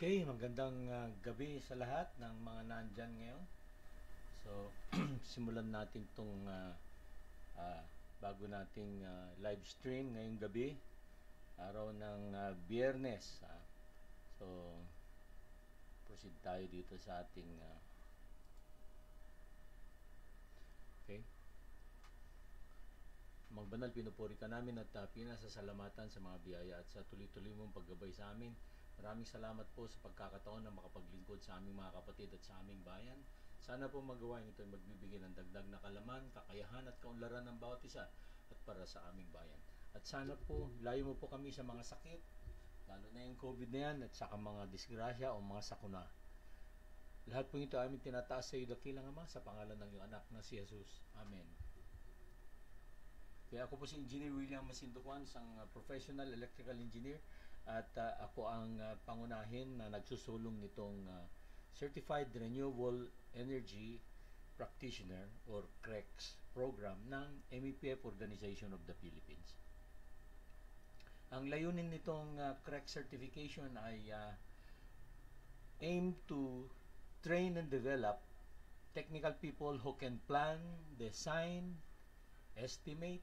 Okay, magandang ah, gabi sa lahat ng mga nandyan ngayon. So, simulan natin itong bago nating ah, live stream ngayong gabi, araw ng ah, biyernes. ah. so, proceed tayo dito sa ating ah, okay. Mga banal, pinupuri ka namin at uh, pinasasalamatan sa mga biyaya at sa tuloy-tuloy mong paggabay sa amin. Maraming salamat po sa pagkakataon na makapaglingkod sa aming mga kapatid at sa aming bayan. Sana po magawa ito ay magbibigay ng dagdag na kalaman, kakayahan at kaunlaran ng bawat isa at para sa aming bayan. At sana po, layo mo po kami sa mga sakit, lalo na yung COVID na yan at saka mga disgrasya o mga sakuna. Lahat po ito aming tinataas sa iyo dakilang Ama sa pangalan ng iyong anak na si Jesus. Amen. Kaya ako po si Engineer William Masindukuan, isang uh, professional electrical engineer at uh, ako ang uh, pangunahin na nagsusulong nitong uh, Certified Renewable Energy Practitioner or CREX program ng MEPF Organization of the Philippines. Ang layunin nitong uh, CREX certification ay uh, aim to train and develop technical people who can plan, design, estimate,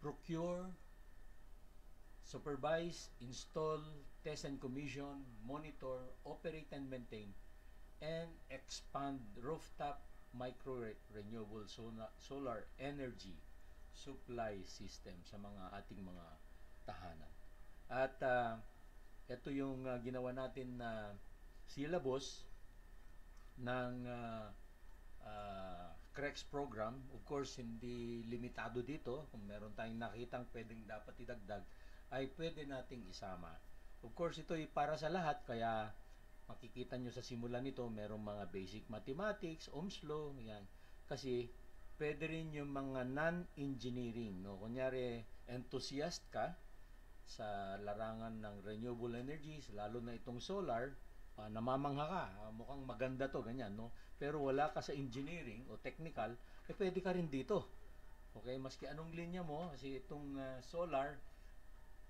procure, supervise, install, test and commission, monitor, operate and maintain, and expand rooftop micro re- renewable solar, energy supply system sa mga ating mga tahanan. At uh, ito yung uh, ginawa natin na syllabus ng uh, uh, CREX program. Of course, hindi limitado dito. Kung meron tayong nakitang pwedeng dapat idagdag, ay pwede nating isama. Of course, ito ay para sa lahat, kaya makikita nyo sa simula nito, merong mga basic mathematics, Ohm's law, yan. Kasi, pwede rin yung mga non-engineering, no? Kunyari, enthusiast ka sa larangan ng renewable energies, lalo na itong solar, uh, namamangha ka, uh, mukhang maganda to, ganyan, no? Pero wala ka sa engineering o technical, eh pwede ka rin dito. Okay, maski anong linya mo, kasi itong uh, solar,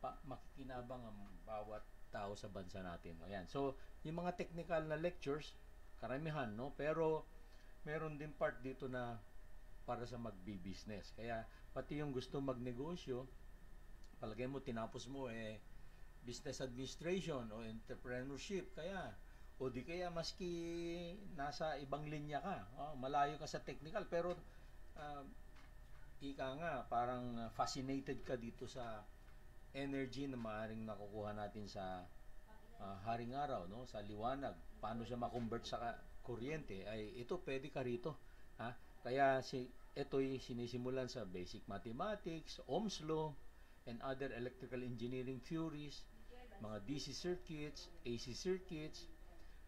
pa, makikinabang ang bawat tao sa bansa natin. Ayan. So, yung mga technical na lectures, karamihan, no? Pero, meron din part dito na para sa magbi-business. Kaya, pati yung gusto magnegosyo, palagay mo, tinapos mo, eh, business administration o entrepreneurship. Kaya, o di kaya maski nasa ibang linya ka, oh, malayo ka sa technical, pero uh, ika nga, parang fascinated ka dito sa energy na maaaring nakukuha natin sa uh, haring araw, no? sa liwanag. Paano siya ma-convert sa kuryente? Ay, ito pwede ka rito. Ha? Kaya si, ito'y sinisimulan sa basic mathematics, Ohm's law, and other electrical engineering theories, mga DC circuits, AC circuits,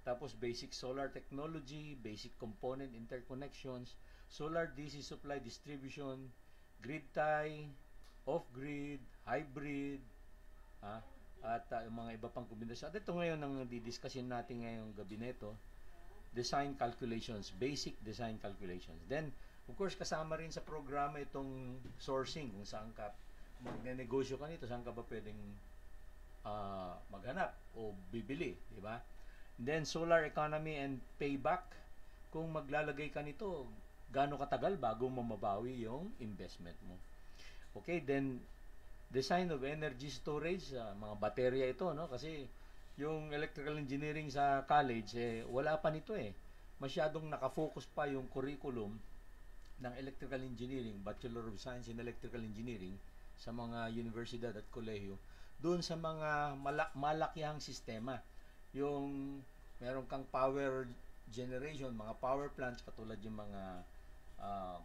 tapos basic solar technology, basic component interconnections, solar DC supply distribution, grid tie, off-grid, hybrid, ha? at uh, mga iba pang kombinasyon. At ito ngayon ang didiscusin natin ngayong gabi nito, design calculations, basic design calculations. Then, of course, kasama rin sa programa itong sourcing, kung saan ka magne-negosyo ka nito, saan ka ba pwedeng uh, maghanap o bibili, di ba? Then, solar economy and payback, kung maglalagay ka nito, gaano katagal bago mamabawi yung investment mo. Okay, then design of energy storage, uh, mga baterya ito, no? Kasi yung electrical engineering sa college, eh, wala pa nito eh. Masyadong nakafocus pa yung curriculum ng electrical engineering, Bachelor of Science in Electrical Engineering, sa mga universidad at kolehiyo, doon sa mga malak malakihang sistema. Yung meron kang power generation, mga power plants, katulad yung mga uh,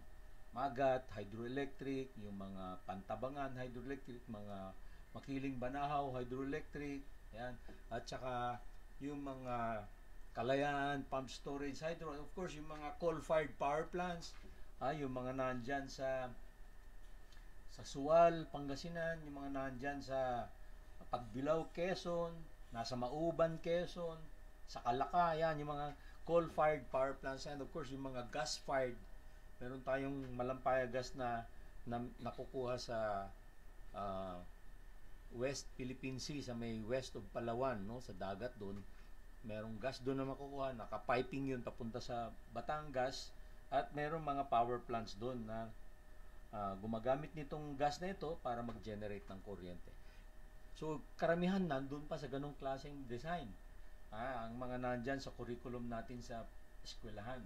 Magat, hydroelectric, yung mga pantabangan, hydroelectric, mga makiling banahaw, hydroelectric, yan. At saka yung mga kalayaan, pump storage, hydro, of course, yung mga coal-fired power plants, ah, yung mga nandyan sa sa Suwal, Pangasinan, yung mga nandyan sa Pagbilao, Quezon, nasa Mauban, Quezon, sa Kalaka, yan, yung mga coal-fired power plants, and of course, yung mga gas-fired meron tayong malampaya gas na, na nakukuha sa uh, West Philippine Sea sa may west of Palawan no sa dagat doon merong gas doon na makukuha, naka-piping yun papunta sa Batangas at merong mga power plants doon na ah, gumagamit nitong gas na ito para mag-generate ng kuryente. So, karamihan nandun pa sa ganong klaseng design. Ah, ang mga nandyan sa curriculum natin sa eskwelahan.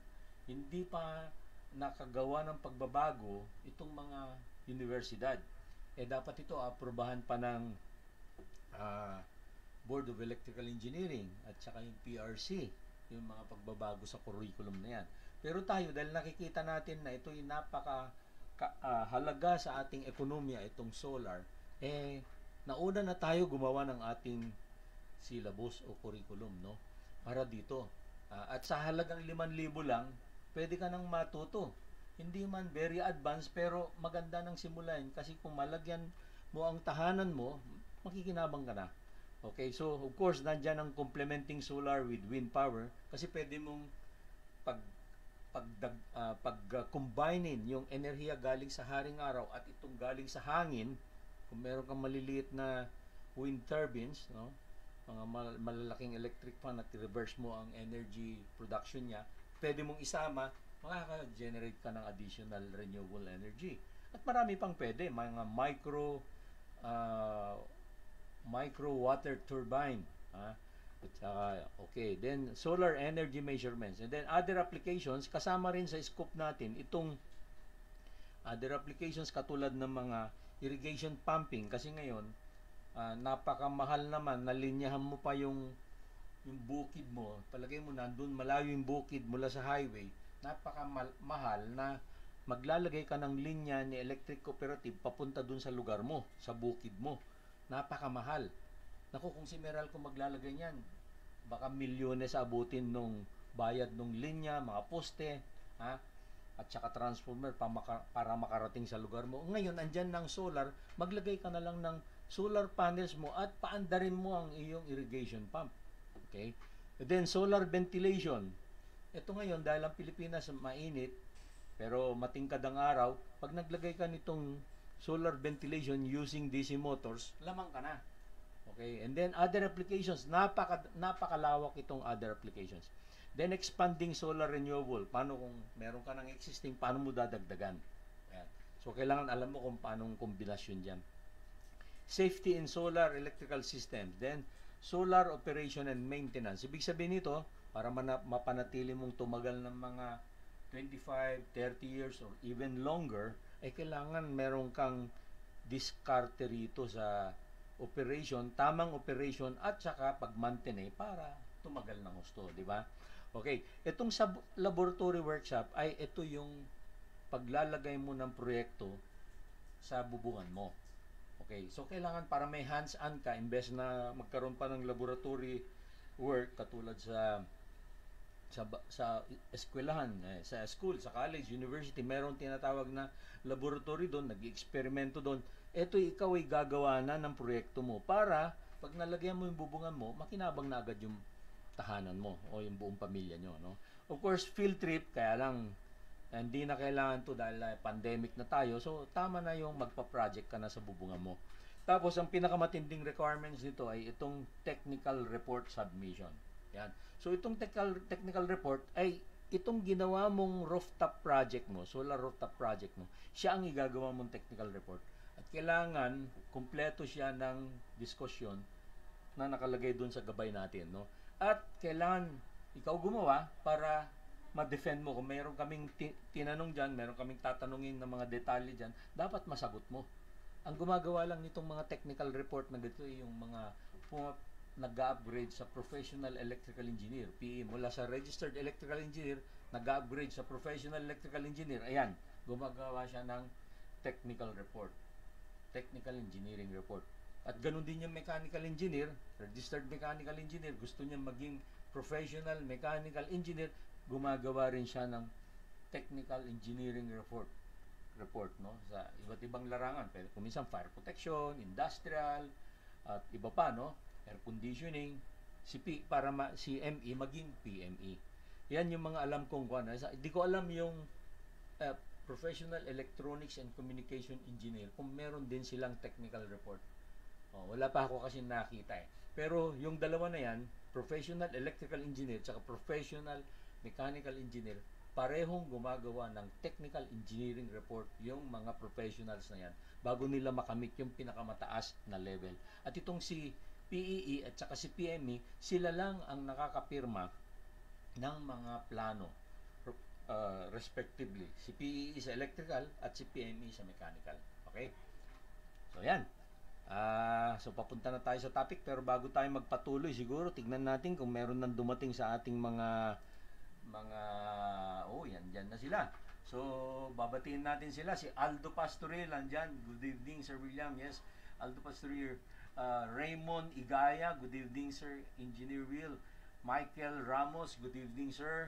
Hindi pa nakagawa ng pagbabago itong mga universidad. Eh dapat ito aprobahan pa ng ah, Board of Electrical Engineering at saka yung PRC, yung mga pagbabago sa curriculum na yan. Pero tayo, dahil nakikita natin na ito ay napaka ka, ah, halaga sa ating ekonomiya, itong solar, eh, nauna na tayo gumawa ng ating syllabus o curriculum, no? Para dito. Ah, at sa halagang 5,000 lang, pwede ka nang matuto. Hindi man very advanced, pero maganda nang simulan. Kasi kung malagyan mo ang tahanan mo, makikinabang ka na. Okay, so of course, nandyan ang complementing solar with wind power kasi pwede mong pag pag uh, pag uh, combinein yung enerhiya galing sa haring araw at itong galing sa hangin, kung meron kang maliliit na wind turbines, no? mga mal- malalaking electric fan at reverse mo ang energy production niya, pwede mong isama, makaka-generate ka ng additional renewable energy. At marami pang pwede, mga micro uh, micro water turbine. Ha? At saka, okay, then solar energy measurements. And then other applications, kasama rin sa scope natin, itong other applications katulad ng mga irrigation pumping. Kasi ngayon, uh, napakamahal naman, nalinyahan mo pa yung yung bukid mo, palagay mo nandun malayo yung bukid mula sa highway, napakamahal na maglalagay ka ng linya ni electric cooperative papunta dun sa lugar mo, sa bukid mo napakamahal. Naku, kung si Meralco maglalagay niyan, baka milyones abutin nung bayad nung linya, mga poste, ha? at saka transformer pa maka, para makarating sa lugar mo. Ngayon, andyan ng solar, maglagay ka na lang ng solar panels mo at paandarin mo ang iyong irrigation pump. Okay? And then, solar ventilation. Ito ngayon, dahil ang Pilipinas mainit, pero matingkad ang araw, pag naglagay ka nitong solar ventilation using DC motors, lamang ka na. Okay? And then other applications, napaka napakalawak itong other applications. Then expanding solar renewable, paano kung meron ka ng existing, paano mo dadagdagan? Ayan. So kailangan alam mo kung paano kombinasyon diyan. Safety in solar electrical systems. Then solar operation and maintenance. Ibig sabihin nito, para mapanatili mong tumagal ng mga 25, 30 years or even longer, eh kailangan meron kang diskarte rito sa operation, tamang operation at saka pag-maintain para tumagal ng gusto, di ba? Okay, itong sa laboratory workshop ay ito yung paglalagay mo ng proyekto sa bubungan mo. Okay, so kailangan para may hands-on ka, imbes na magkaroon pa ng laboratory work katulad sa sa sa eskwelahan, eh, sa school, sa college, university, meron tinatawag na laboratory doon, nag-eksperimento doon. Ito ikaw ay gagawa na ng proyekto mo para pag nalagyan mo yung bubungan mo, makinabang na agad yung tahanan mo o yung buong pamilya nyo. No? Of course, field trip, kaya lang hindi na kailangan to dahil uh, pandemic na tayo. So, tama na yung magpa-project ka na sa bubungan mo. Tapos, ang pinakamatinding requirements nito ay itong technical report submission. Yan. So itong technical, technical report ay itong ginawa mong rooftop project mo, solar rooftop project mo, siya ang igagawa mong technical report. At kailangan kumpleto siya ng diskusyon na nakalagay doon sa gabay natin, no? At kailangan ikaw gumawa para ma-defend mo. Kung mayroon kaming tinanong dyan, mayroon kaming tatanungin ng mga detalye dyan, dapat masagot mo. Ang gumagawa lang nitong mga technical report na ganito yung mga nag-upgrade sa professional electrical engineer, PE, mula sa registered electrical engineer, nag-upgrade sa professional electrical engineer. Ayan, gumagawa siya ng technical report, technical engineering report. At ganun din yung mechanical engineer, registered mechanical engineer, gusto niya maging professional mechanical engineer, gumagawa rin siya ng technical engineering report report no sa iba't ibang larangan pero kuminsan fire protection industrial at iba pa no air conditioning, si P, para ma, si ME maging PME. Yan yung mga alam kong kuan. Hindi ko alam yung uh, professional electronics and communication engineer kung meron din silang technical report. Oh, wala pa ako kasi nakita eh. Pero yung dalawa na yan, professional electrical engineer at professional mechanical engineer, parehong gumagawa ng technical engineering report yung mga professionals na yan bago nila makamit yung pinakamataas na level. At itong si PEE at saka si PME, sila lang ang nakakapirma ng mga plano uh, respectively. Si PEE sa electrical at si PME sa mechanical. Okay? So, yan. Ah, so papunta na tayo sa topic pero bago tayo magpatuloy siguro tignan natin kung meron nang dumating sa ating mga mga oh yan diyan na sila. So babatiin natin sila si Aldo Pastoril andyan. Good evening Sir William. Yes, Aldo Pastoril. Uh, Raymond Igaya, good evening sir. Engineer Will. Michael Ramos, good evening sir.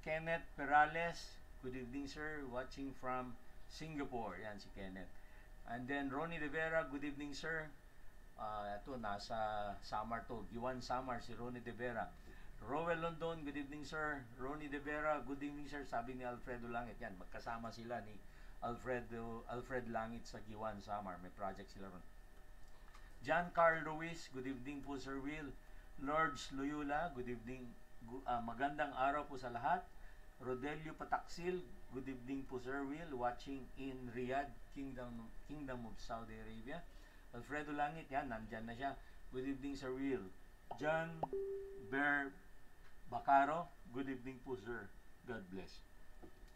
Kenneth Perales, good evening sir. Watching from Singapore. Yan si Kenneth. And then Ronnie Rivera, good evening sir. Uh, ito, nasa Samar to. Yuan Samar, si Ronnie Rivera. Rowell London, good evening sir. Ronnie Rivera, good evening sir. Sabi ni Alfredo Langit. Yan, magkasama sila ni Alfredo Alfred Langit sa Giwan Samar. May project sila ron. John Carl Ruiz, good evening po Sir Will. Lords Loyola, good evening. Uh, magandang araw po sa lahat. Rodelio Pataksil, good evening po Sir Will, watching in Riyadh, Kingdom Kingdom of Saudi Arabia. Alfredo Langit, yan, nandyan na siya. Good evening Sir Will. John Bear Bacaro, good evening po Sir. God bless.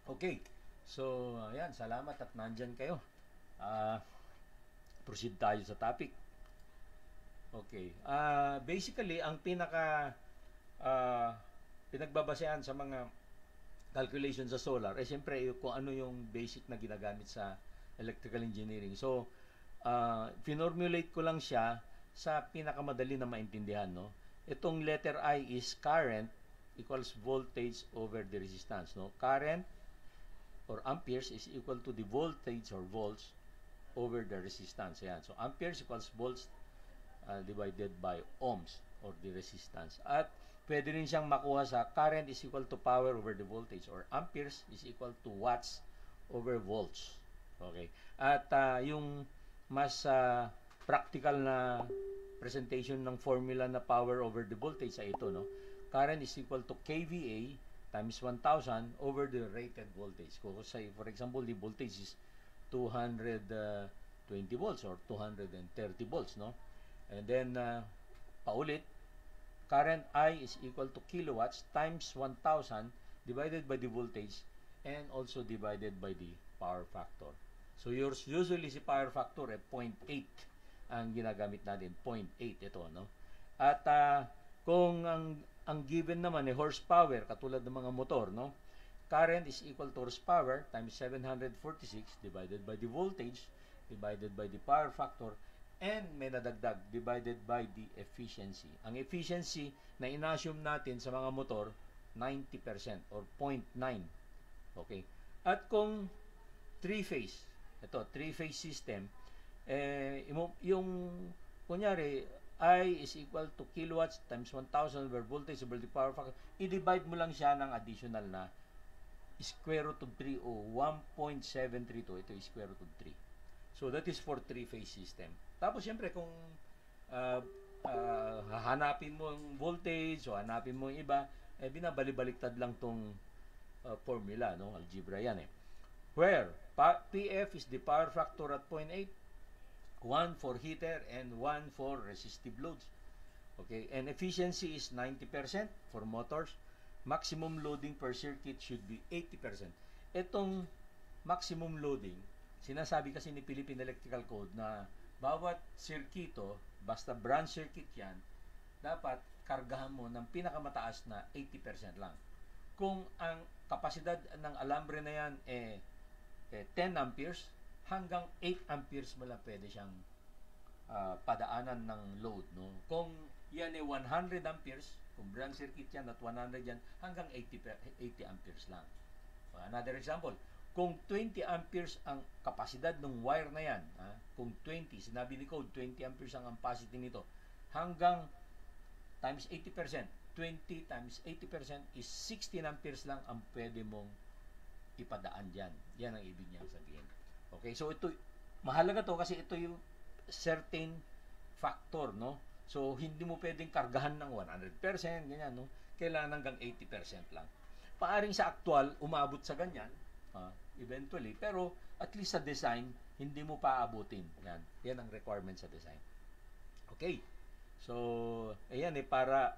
Okay, so yan, salamat at nandyan kayo. Uh, proceed tayo sa topic. Okay. Uh, basically, ang pinaka uh, pinagbabasehan sa mga calculation sa solar, eh siyempre kung ano yung basic na ginagamit sa electrical engineering. So, uh, finormulate ko lang siya sa pinakamadali na maintindihan. No? Itong letter I is current equals voltage over the resistance. No? Current or amperes is equal to the voltage or volts over the resistance. Ayan. So, amperes equals volts uh, divided by ohms or the resistance. At pwede rin siyang makuha sa current is equal to power over the voltage or amperes is equal to watts over volts. Okay. At uh, yung mas uh, practical na presentation ng formula na power over the voltage ay ito, no? Current is equal to kVA times 1,000 over the rated voltage. Kung say, for example, the voltage is 220 volts or 230 volts, no? And then, uh, paulit, current I is equal to kilowatts times 1,000 divided by the voltage and also divided by the power factor. So yours usually si power factor eh 0.8 ang ginagamit natin, 0.8 ito no. At uh, kung ang ang given naman eh horsepower katulad ng mga motor no. Current is equal to horsepower times 746 divided by the voltage divided by the power factor and may nadagdag divided by the efficiency. Ang efficiency na inassume natin sa mga motor 90% or 0.9. Okay. At kung three-phase, ito, three-phase system, eh, yung, kunyari, I is equal to kilowatts times 1,000 over voltage over the power factor, i-divide mo lang siya ng additional na square root of 3 o 1.732. Ito is square root of 3. So, that is for three-phase system. Tapos, syempre, kung uh, uh, hahanapin mo yung voltage o hanapin mo yung iba, eh, binabalik-baliktad lang tong uh, formula, no? Algebra yan, eh. Where PF is the power factor at 0.8, 1 for heater and 1 for resistive loads. Okay, and efficiency is 90% for motors. Maximum loading per circuit should be 80%. Itong maximum loading, Sinasabi kasi ni Philippine Electrical Code na bawat sirkito, basta branch circuit yan, dapat kargahan mo ng pinakamataas na 80% lang. Kung ang kapasidad ng alambre na yan eh, eh 10 amperes, hanggang 8 amperes mo lang pwede siyang uh, padaanan ng load. No? Kung yan ay 100 amperes, kung branch circuit yan at 100 yan, hanggang 80, 80 amperes lang. Another example, kung 20 amperes ang kapasidad ng wire na yan, ha, kung 20, sinabi ni Code, 20 amperes ang ampacity nito, hanggang times 80%, 20 times 80% is 16 amperes lang ang pwede mong ipadaan dyan. Yan ang ibig niyang sabihin. Okay, so ito, mahalaga to kasi ito yung certain factor, no? So, hindi mo pwedeng kargahan ng 100%, ganyan, no? Kailangan hanggang 80% lang. Paaring sa actual, umabot sa ganyan, ah, eventually, pero at least sa design, hindi mo paabutin. Yan. Yan ang requirement sa design. Okay. So, ayan eh, para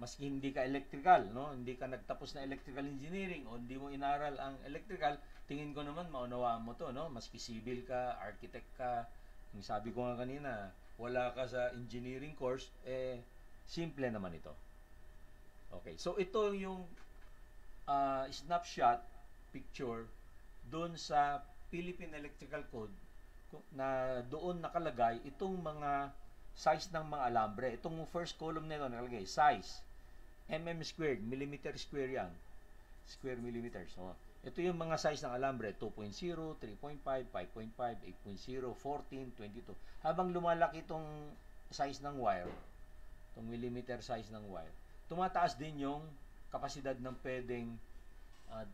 maski hindi ka electrical, no? Hindi ka nagtapos na electrical engineering o hindi mo inaral ang electrical, tingin ko naman maunawaan mo to, no? Maski civil ka, architect ka, yung sabi ko nga kanina, wala ka sa engineering course, eh, simple naman ito. Okay, so ito yung uh, snapshot picture doon sa Philippine Electrical Code na doon nakalagay itong mga size ng mga alambre. Itong first column nito nakalagay, size, mm squared, millimeter square yan. Square millimeters. So, ito yung mga size ng alambre, 2.0, 3.5, 5.5, 8.0, 14, 22. Habang lumalaki itong size ng wire, itong millimeter size ng wire, tumataas din yung kapasidad ng pwedeng uh,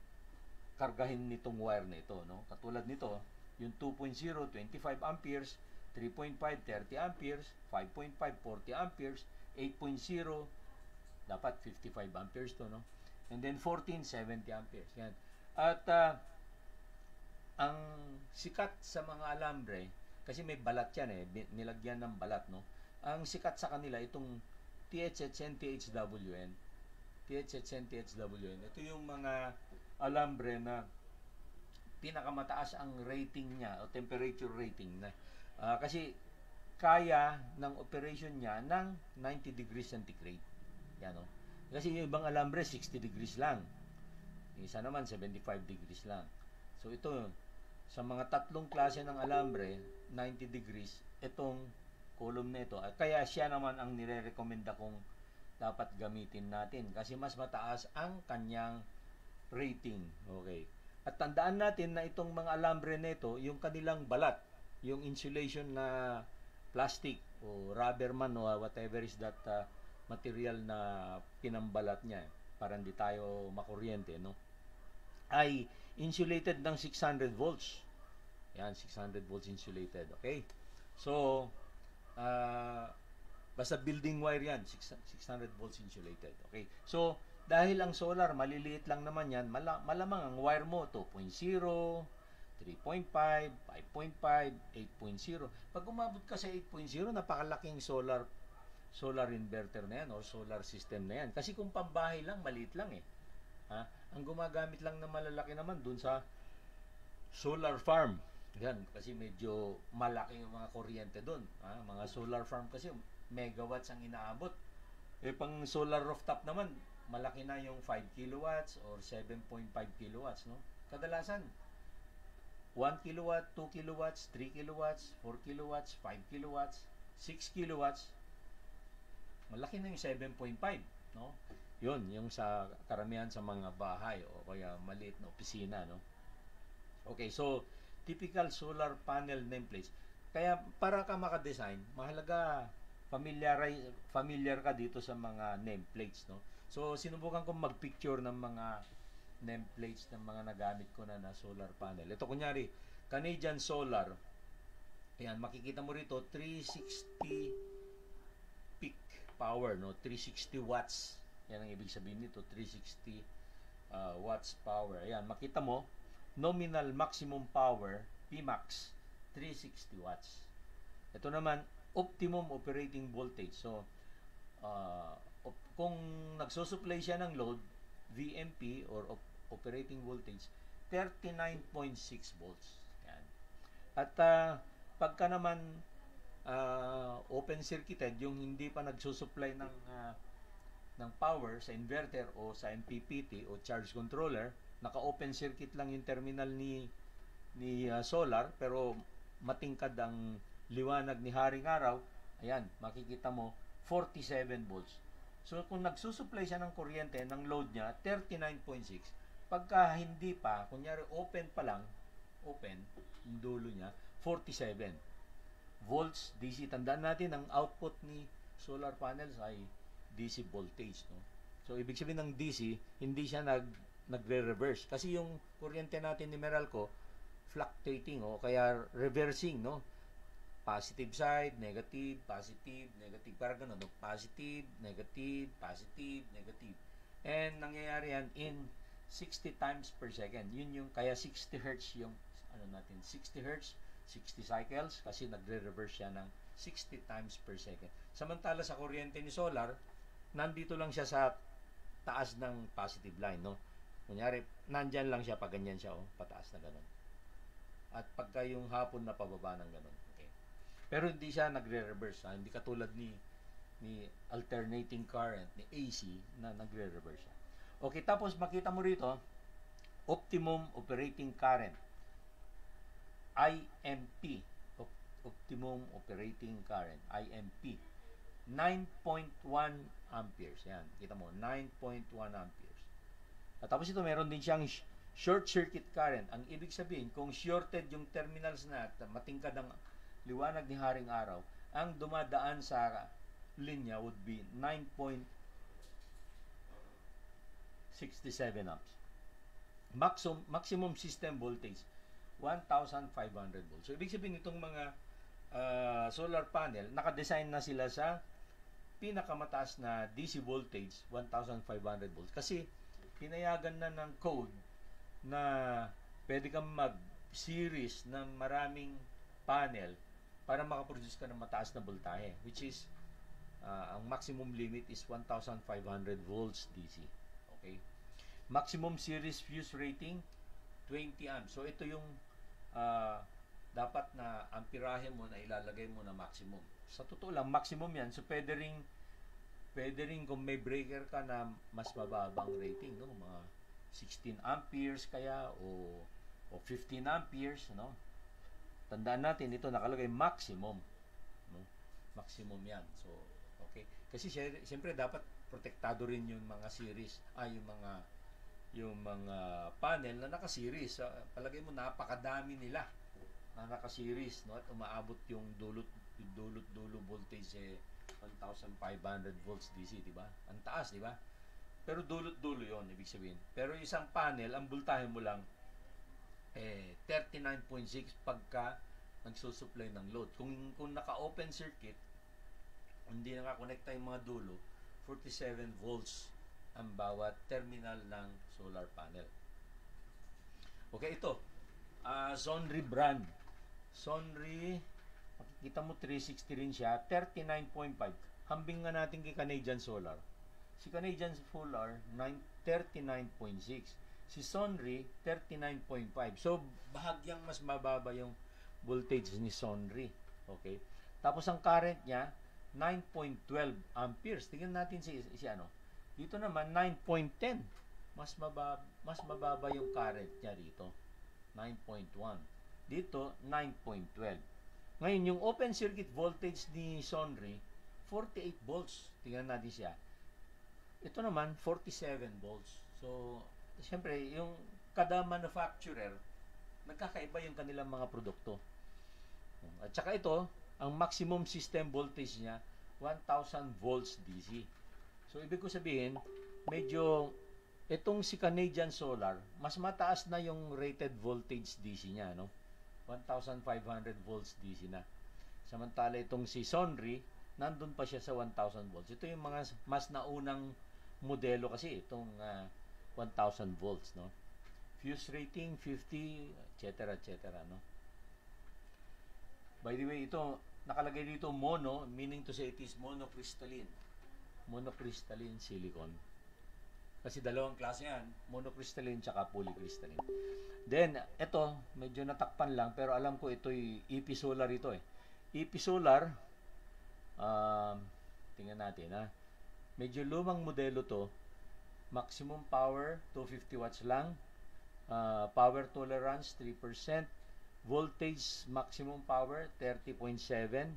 kargahin nitong wire na ito. No? Katulad nito, yung 2.0, 25 amperes, 3.5, 30 amperes, 5.5, 40 amperes, 8.0, dapat 55 amperes to, no? And then 14, 70 amperes. Yan. At uh, ang sikat sa mga alambre, kasi may balat yan eh, nilagyan ng balat, no? Ang sikat sa kanila, itong THHN, THWN, THHN, THWN, ito yung mga alambre na pinakamataas ang rating niya o temperature rating na Uh, kasi kaya ng operation niya ng 90 degrees centigrade. Yan o. Kasi yung ibang alambre 60 degrees lang. Yung isa naman 75 degrees lang. So ito sa mga tatlong klase ng alambre 90 degrees itong column na ito. Kaya siya naman ang nire-recommenda kong dapat gamitin natin kasi mas mataas ang kanyang rating. Okay. At tandaan natin na itong mga alambre nito, yung kanilang balat, yung insulation na plastic o rubber man o whatever is that uh, material na pinambalat niya para hindi tayo makuryente no? Ay insulated ng 600 volts. Yan 600 volts insulated okay? So uh, basta building wire yan 600 volts insulated okay? So dahil ang solar maliliit lang naman yan mala, malamang ang wire mo 2.0 3.5, 5.5, 8.0. Pag umabot ka sa 8.0, napakalaking solar solar inverter na yan or solar system na yan. Kasi kung pambahay lang, maliit lang eh. Ha? Ang gumagamit lang na malalaki naman dun sa solar farm. Yan, kasi medyo malaki yung mga kuryente dun. Ha? Mga solar farm kasi megawatts ang inaabot. Eh pang solar rooftop naman, malaki na yung 5 kilowatts or 7.5 kilowatts, no? Kadalasan 1 kilowatt, 2 kilowatts, 3 kilowatts, 4 kilowatts, 5 kilowatts, 6 kilowatts. Malaki na yung 7.5, no? Yun, yung sa karamihan sa mga bahay o kaya maliit na opisina, no? Okay, so typical solar panel nameplates. Kaya para ka maka-design, mahalaga familiar familiar ka dito sa mga nameplates, no? So sinubukan kong mag-picture ng mga nameplates ng mga nagamit ko na na solar panel. Ito kunyari, Canadian Solar. Ayan, makikita mo rito 360 peak power, no? 360 watts. Yan ang ibig sabihin nito, 360 uh, watts power. Ayan, makita mo, nominal maximum power, Pmax, 360 watts. Ito naman, optimum operating voltage. So, uh, kung nagsusupply siya ng load, VMP or op- operating voltage 39.6 volts. Yan. At uh, pagka naman uh, open circuited, yung hindi pa nagsusupply ng uh, ng power sa inverter o sa MPPT o charge controller, naka-open circuit lang yung terminal ni ni uh, solar pero matingkad ang liwanag ni haring araw, ayan, makikita mo 47 volts. So kung nagsusupply siya ng kuryente ng load niya 39.6 Pagka hindi pa, kunyari open pa lang, open, yung dulo niya, 47 volts DC. Tandaan natin, ang output ni solar panels ay DC voltage. No? So, ibig sabihin ng DC, hindi siya nag, nagre-reverse. Kasi yung kuryente natin ni Meralco, fluctuating o kaya reversing. No? positive side, negative, positive, negative. Parang ganun, no? positive, negative, positive, negative. And nangyayari yan in 60 times per second. Yun yung, kaya 60 hertz yung, ano natin, 60 hertz, 60 cycles, kasi nagre-reverse siya ng 60 times per second. Samantala sa kuryente ni solar, nandito lang siya sa taas ng positive line, no? Kunyari, nandyan lang siya, pag ganyan siya, oh, pataas na ganun. At pagka yung hapon na pababa ng ganun. Okay. Pero hindi siya nagre-reverse, ha? hindi katulad ni ni alternating current, ni AC, na nagre-reverse siya. Okay, tapos makita mo rito, optimum operating current. IMP. Op- Optimum operating current. IMP. 9.1 amperes. Yan, kita mo, 9.1 amperes. At tapos ito, meron din siyang sh- short circuit current. Ang ibig sabihin, kung shorted yung terminals na at matingkad ang liwanag ni Haring Araw, ang dumadaan sa linya would be 9.67 amps. Maximum, maximum system voltage, 1,500 volts. So, ibig sabihin itong mga ah, solar panel, nakadesign na sila sa pinakamataas na DC voltage, 1,500 volts. Kasi, pinayagan na ng code na pwede kang mag-series ng maraming panel para makaproduce ka ng mataas na voltahe, which is ah, ang maximum limit is 1,500 volts DC. Okay? Maximum series fuse rating 20 amps. So ito yung ah, dapat na amperahe mo na ilalagay mo na maximum. Sa totoo lang maximum 'yan. So pwede ring pwede ring kung may breaker ka na mas mababang rating, no? Mga 16 amperes kaya o o 15 amperes, no? Tandaan natin ito nakalagay maximum, no? Maximum 'yan. So okay. Kasi syempre, dapat protektado rin yung mga series, ay yung mga yung mga panel na naka-series. Sa palagay mo napakadami nila na naka-series, no? At umaabot yung dulot yung dulot dulo voltage eh 1,500 volts DC, di ba? Ang taas, di ba? Pero dulot-dulo yon ibig sabihin. Pero isang panel, ang voltahe mo lang eh 39.6 pagka nagsusupply ng load. Kung kung naka-open circuit, hindi nakakonekta yung mga dulo, 47 volts ang bawat terminal ng solar panel. Okay, ito. Ah, Sonri brand. Sonri, makikita mo 360 rin siya, 39.5. Hambing nga natin kay Canadian Solar. Si Canadian Solar, 9, 39.6. Si Sonri, 39.5. So, bahagyang mas mababa yung voltage ni Sonri. Okay? Tapos ang current niya, 9.12 amperes. Tingnan natin si, si ano. Dito naman, 9.10. Mas mababa, mas mababa yung current niya dito. 9.1. Dito, 9.12. Ngayon, yung open circuit voltage ni Sonri, 48 volts. Tingnan natin siya. Ito naman, 47 volts. So, siyempre, yung kada manufacturer, nagkakaiba yung kanilang mga produkto. At saka ito, ang maximum system voltage niya, 1,000 volts DC. So, ibig ko sabihin, medyo itong si Canadian Solar, mas mataas na yung rated voltage DC niya, no? 1,500 volts DC na. Samantala itong si Sonri, nandun pa siya sa 1,000 volts. Ito yung mga mas naunang modelo kasi itong ah, 1,000 volts, no? Fuse rating 50, etc. etc. no? By the way, ito nakalagay dito mono, meaning to say it is monocrystalline. Monocrystalline silicon. Kasi dalawang klase yan, monocrystalline tsaka polycrystalline. Then, ito, medyo natakpan lang, pero alam ko ito'y EP Solar ito eh. EP Solar, um, tingnan natin ha. Medyo lumang modelo to. Maximum power, 250 watts lang. Uh, power tolerance, 3%. Voltage maximum power, 30.7.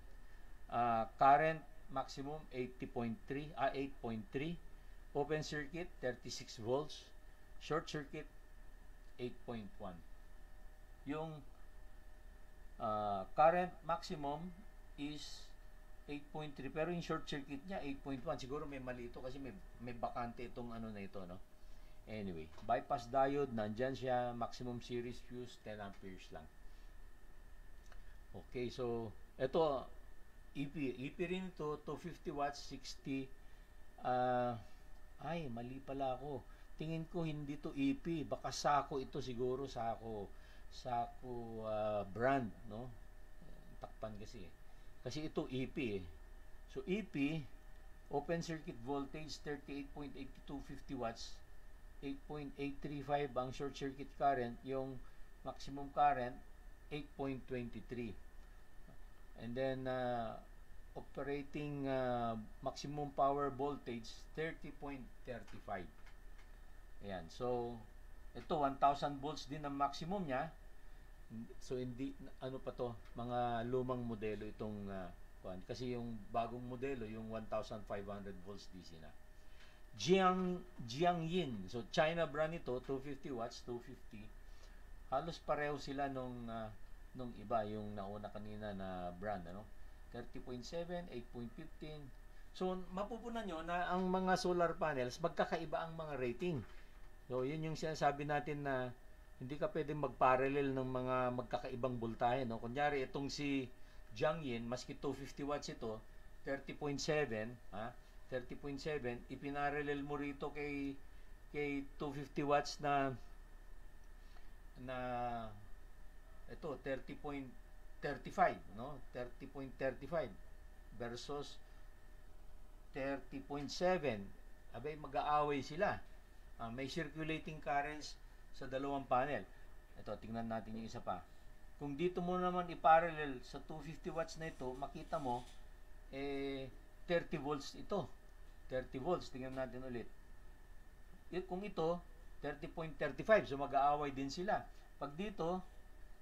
Uh, current maximum, 80.3, ah, 8.3. Open circuit, 36 volts. Short circuit, 8.1. Yung uh, current maximum is 8.3 pero yung short circuit niya 8.1 siguro may mali ito kasi may may bakante itong ano na ito no anyway bypass diode nandyan siya maximum series fuse 10 amperes lang okay so ito EP EP rin ito 250 watts 60 ah ay mali pala ako. Tingin ko hindi to EP baka sako ito siguro sako. Sako ah, brand no? Takpan kasi. Kasi ito EP eh. So EP open circuit voltage 38.8250 watts. 8.835 ang short circuit current. Yung maximum current 8.23 and then uh, operating uh, maximum power voltage 30.35 ayan so ito 1000 volts din ang maximum niya. So hindi ano pa to mga lumang modelo itong uh, kasi yung bagong modelo yung 1500 volts DC na. Jiang Jiangyin so China brand ito 250 watts 250 halos pareho sila nung uh, nung iba yung nauna kanina na brand ano 30.7 8.15 so mapupunan nyo na ang mga solar panels magkakaiba ang mga rating. So yun yung sinasabi natin na hindi ka pwedeng mag-parallel ng mga magkakaibang voltahe no? Kunyari itong si Jiangyin maski 250 watts ito 30.7 ha? 30.7 ipinarallel mo rito kay kay 250 watts na na ito 30.35 no? 30.35 versus 30.7 abay mag-aaway sila. Ah, may circulating currents sa dalawang panel. Ito tingnan natin yung isa pa. Kung dito mo naman i-parallel sa 250 watts na ito makita mo eh 30 volts ito. 30 volts tingnan natin ulit. Kung ito 30.35 so mag-aaway din sila. Pag dito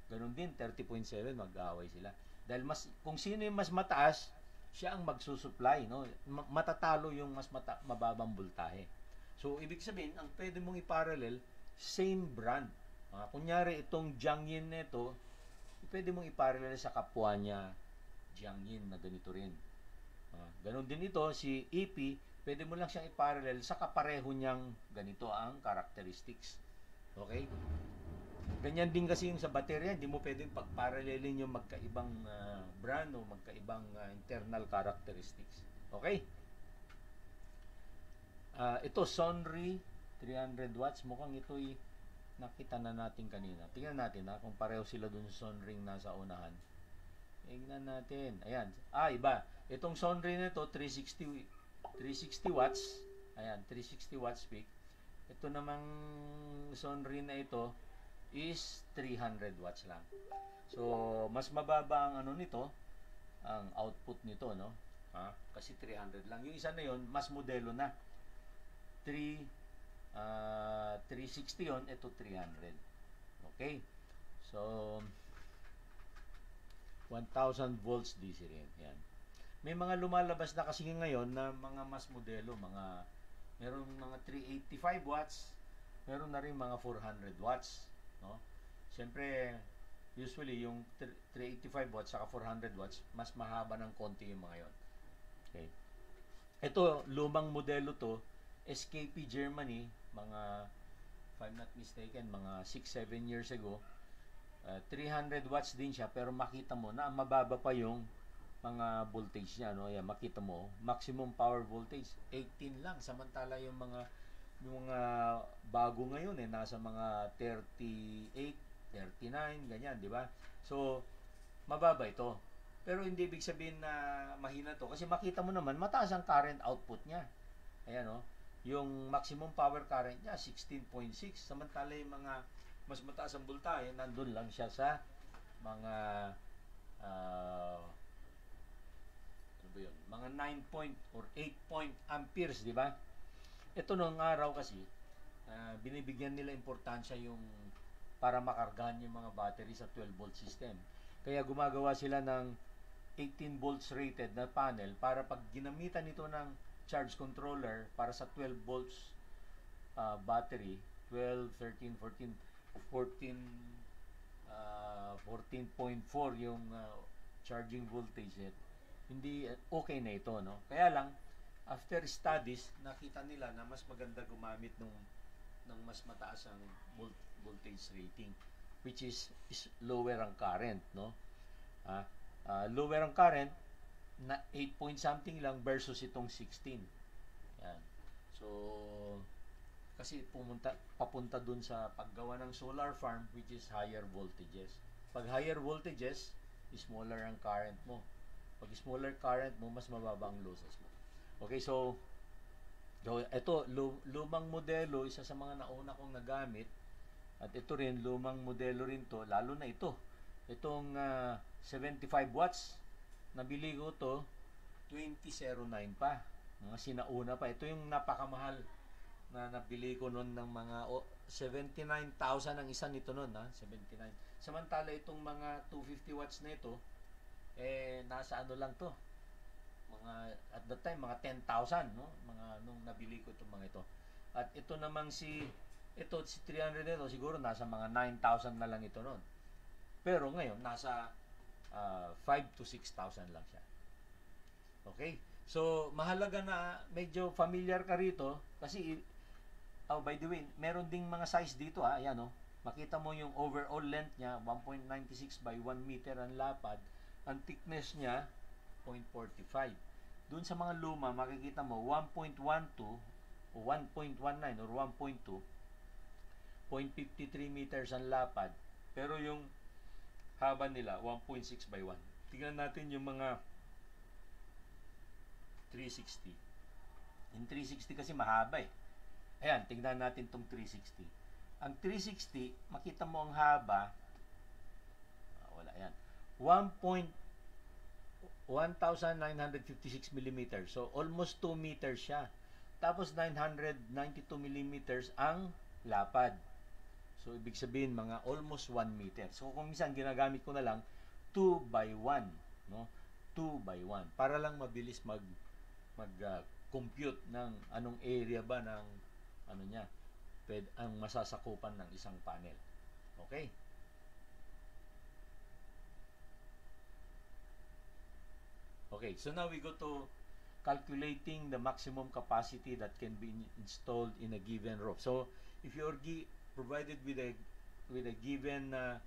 ganun din 30.7 mag-aaway sila. Dahil mas kung sino yung mas mataas siya ang magsusupply no? Ma- matatalo yung mas mata- mababang voltahe so ibig sabihin ang pwede mong i-parallel same brand. Ah, kunyari itong Jiangyin nito pwede mong i-parallel sa kapwa niya Jiangyin na ganito rin. Ah, ganun din ito si EP pwede mo lang siyang i-parallel sa kapareho niyang ganito ang characteristics. Okay Ganyan din kasi yung sa baterya, hindi mo pwedeng pagparalelin yung magkaibang ah, brand o magkaibang ah, internal characteristics. Okay? Ah, ito, Sonri 300 watts. Mukhang ito'y nakita na natin kanina. Tingnan natin ha, kung pareho sila dun Sonring nasa unahan. Tingnan natin. Ayan. Ah, iba. Itong Sonri na ito, 360, 360 watts. Ayan, 360 watts peak. Ito namang Sonri na ito, is 300 watts lang. So, mas mababa ang ano nito, ang output nito, no? Ha? Kasi 300 lang. Yung isa na yon mas modelo na. 3 ah 360 yon, ito 300. Okay? So, 1000 volts DC rin. Yan. May mga lumalabas na kasi ngayon na mga mas modelo, mga meron mga 385 watts, meron na rin mga 400 watts no? Siyempre, usually yung 385 watts saka 400 watts, mas mahaba ng konti yung mga yon. Okay. Ito, lumang modelo to, SKP Germany, mga if I'm not mistaken, mga 6-7 years ago, uh, 300 watts din siya, pero makita mo na mababa pa yung mga voltage niya, no? Yan, makita mo, maximum power voltage 18 lang samantala yung mga yung mga bago ngayon eh nasa mga 38, 39 ganyan, di ba? So mababa ito. Pero hindi ibig sabihin na mahina to kasi makita mo naman mataas ang current output niya. Ayan oh. Yung maximum power current niya 16.6 samantala yung mga mas mataas ang voltahe nandun lang siya sa mga uh, ano ba yun? Mga 9 point or 8 point amperes, di ba? Ito nung araw kasi, uh, binibigyan nila importansya yung para makargahan yung mga battery sa 12 volt system. Kaya gumagawa sila ng 18 volts rated na panel para pag ginamitan nito ng charge controller para sa 12 volts uh, battery, 12, 13, 14, 14 uh, 14.4 yung uh, charging voltage net, hindi uh, okay na ito, no? Kaya lang after studies, nakita nila na mas maganda gumamit ng ng mas mataas ang voltage rating which is, is lower ang current, no? Ah, ah, lower ang current na 8 point something lang versus itong 16. Yan. So, kasi pumunta, papunta dun sa paggawa ng solar farm which is higher voltages. Pag higher voltages, smaller ang current mo. Pag smaller current mo, mas mababa ang losses mo. Okay, so, so ito, lu- lumang modelo, isa sa mga nauna kong nagamit, at ito rin, lumang modelo rin to, lalo na ito. Itong ah, 75 watts, nabili ko to, 2009 pa. Mga sinauna pa. Ito yung napakamahal na nabili ko noon ng mga oh, 79,000 ang isa nito noon, ha? 79. Samantala itong mga 250 watts na ito, eh, nasa ano lang to, mga at that time mga 10,000 no? Mga nung nabili ko itong mga ito. At ito namang si ito si 300 nito siguro nasa mga 9,000 na lang ito noon. Pero ngayon nasa ah, 5 to 6,000 lang siya. Okay? So mahalaga na medyo familiar ka rito kasi oh by the way meron ding mga size dito ah. Ayan oh. Makita mo yung overall length niya 1.96 by 1 meter ang lapad. Ang thickness niya 0.45. Doon sa mga luma, makikita mo 1.12 o 1.19 or 1.2 0.53 meters ang lapad. Pero yung haba nila 1.6 by 1. Tingnan natin yung mga 360. Yung 360 kasi mahaba eh. Ayan, tingnan natin tong 360. Ang 360, makita mo ang haba, ah, wala yan, 1. 1,956 millimeters. So, almost 2 meters siya. Tapos, 992 millimeters ang lapad. So, ibig sabihin, mga almost 1 meter. So, kung minsan, ginagamit ko na lang 2 by 1. No? 2 by 1. Para lang mabilis mag mag uh, compute ng anong area ba ng ano niya pwede, ang masasakupan ng isang panel. Okay? Okay, so now we go to calculating the maximum capacity that can be in- installed in a given roof. So, if you are gi- provided with a with a given uh,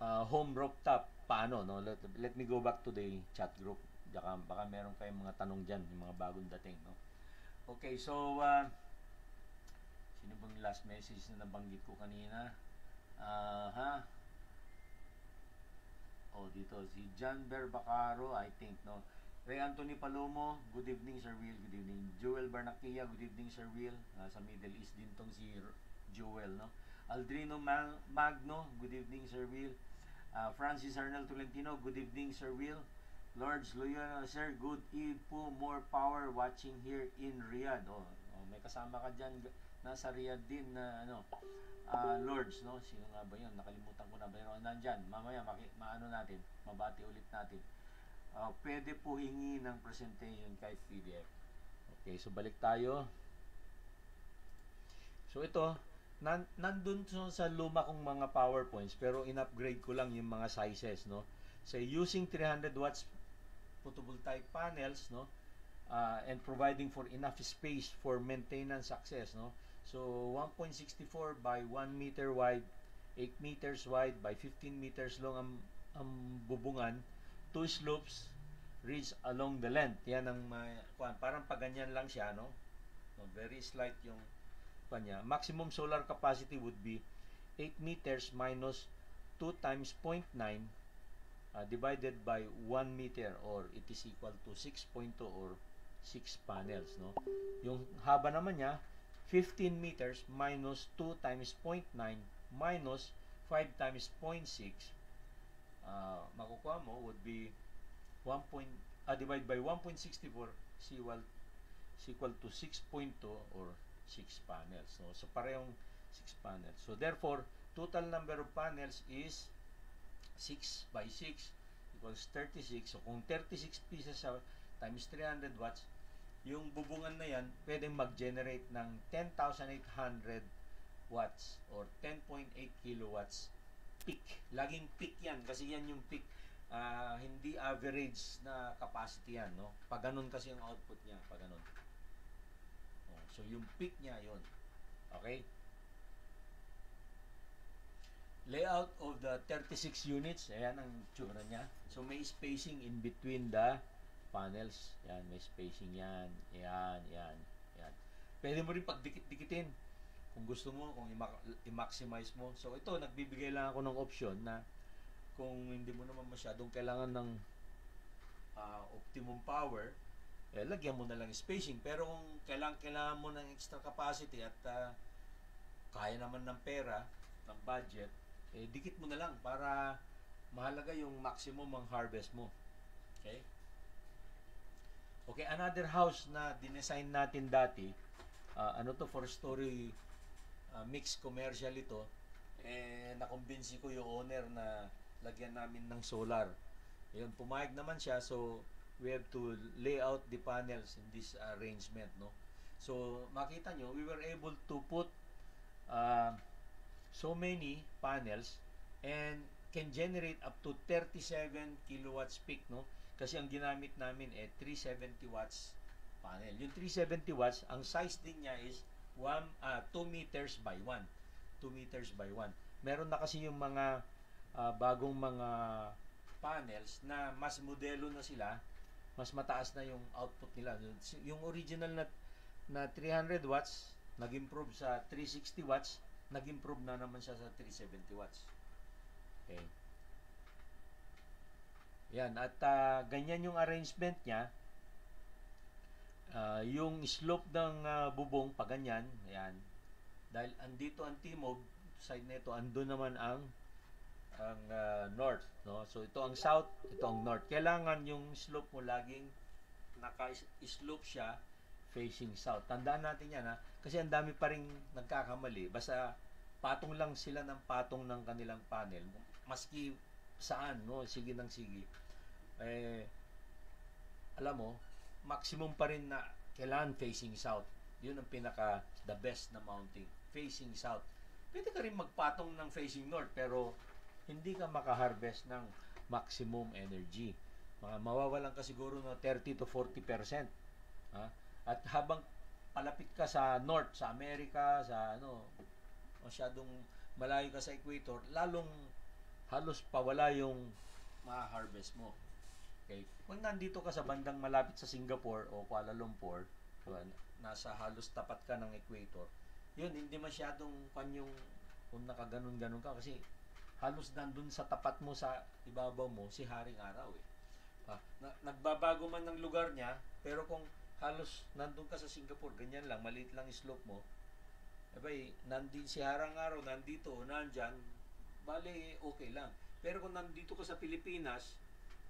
uh, home rooftop, paano? No? Let, let me go back to the chat group. Baka, baka meron kayong mga tanong dyan, yung mga bagong dating. No? Okay, so, uh, sino bang last message na nabanggit ko kanina? Ah, ha? Oh, dito si John Berbacaro, I think, no. Ray Anthony Palomo, good evening Sir Will, good evening. Joel Barnaquilla, good evening Sir Will. Nasa Middle East din tong si Joel, no. Aldrino Ma- Magno, good evening Sir Will. Ah, Francis Arnel Tolentino, good evening Sir Will. Lords Loyola, Sir, good eve po, more power watching here in Riyadh. Oh, oh, may kasama ka dyan, nasa Riyadh din na ano, ah, Lords, no? Sino nga ba yun? Nakalimutan ko na. Pero nandyan, mamaya maki, maano natin, mabati ulit natin. Ah, pwede po hingi ng presentation kahit PDF. Okay, so balik tayo. So ito, nan nandun sa luma kong mga PowerPoints pero in-upgrade ko lang yung mga sizes, no? So using 300 watts photovoltaic panels, no? uh, and providing for enough space for maintenance access, no? So 1.64 by 1 meter wide, 8 meters wide by 15 meters long ang, ang bubungan, two slopes reach along the length. Yan ang ma- kuwan, parang paganyan lang siya, no? no very slight yung kanya. Maximum solar capacity would be 8 meters minus 2 times 0.9 uh, divided by 1 meter or it is equal to 6.2 or 6 panels, no? Yung haba naman niya 15 meters minus 2 times 0.9 minus 5 times 0.6 uh, makukuha mo would be 1. Point, ah, divide by 1.64 is equal, equal to 6.2 or 6 panels. So, so parehong 6 panels. So therefore, total number of panels is 6 by 6 equals 36. So kung 36 pieces sa times 300 watts, yung bubungan na yan, pwedeng mag-generate ng 10,800 watts or 10.8 kilowatts peak. Laging peak yan kasi yan yung peak. Ah, hindi average na capacity yan, no? Pag ganun kasi yung output niya, pag ganun. Oh, so yung peak niya yon. Okay? layout of the 36 units, ayan ang tsura niya. So may spacing in between the panels. Yan, may spacing yan. Yan, yan, yan. Pwede mo rin pagdikit-dikitin kung gusto mo, kung ima- i-maximize mo. So ito, nagbibigay lang ako ng option na kung hindi mo naman masyadong kailangan ng ah, optimum power, eh, lagyan mo na lang spacing. Pero kung kailangan, kailangan mo ng extra capacity at ah, kaya naman ng pera, ng budget, eh, dikit mo na lang para mahalaga yung maximum ang harvest mo. Okay? Okay, another house na dinesign natin dati, ah, ano to, four story uh, mixed commercial ito, eh, nakumbinsi ko yung owner na lagyan namin ng solar. Yun, pumayag naman siya, so we have to lay out the panels in this arrangement, no? So, makita nyo, we were able to put uh, so many panels and can generate up to 37 kilowatts peak, no? Kasi ang ginamit namin eh 370 watts panel. Yung 370 watts, ang size din niya is 1 ah 2 meters by 1. 2 meters by 1. Meron na kasi yung mga ah, bagong mga panels na mas modelo na sila, mas mataas na yung output nila. Yung original na na 300 watts, nag-improve sa 360 watts, nag-improve na naman siya sa 370 watts. Okay. Yan, at ah, ganyan yung arrangement niya. Ah, yung slope ng ah, bubong, pa ganyan, yan. Dahil andito ang timog, side nito, ando naman ang ang ah, north, no? So ito ang south, ito ang north. Kailangan yung slope mo laging naka-slope siya facing south. Tandaan natin yan ha, kasi ang dami pa ring nagkakamali. Basta patong lang sila ng patong ng kanilang panel. Maski saan, no? Sige ng sige. Eh, alam mo, maximum pa rin na kailangan facing south. Yun ang pinaka the best na mounting. Facing south. Pwede ka rin magpatong ng facing north pero hindi ka makaharvest ng maximum energy. Mga mawawalan ka siguro na 30 to 40%. Ha? At habang palapit ka sa north, sa Amerika, sa ano, masyadong malayo ka sa equator, lalong halos pawala yung ma-harvest mo. Okay? Kung nandito ka sa bandang malapit sa Singapore o Kuala Lumpur, diba, nasa halos tapat ka ng equator, yun, hindi masyadong pan yung kung nakaganon-ganon ka kasi halos nandun sa tapat mo sa ibabaw mo si Haring Araw eh. Ah, na, nagbabago man ng lugar niya, pero kung halos nandun ka sa Singapore, ganyan lang, maliit lang slope mo, abay, nandin si Harang Araw, nandito, nandyan, bale, okay lang. Pero kung nandito ka sa Pilipinas,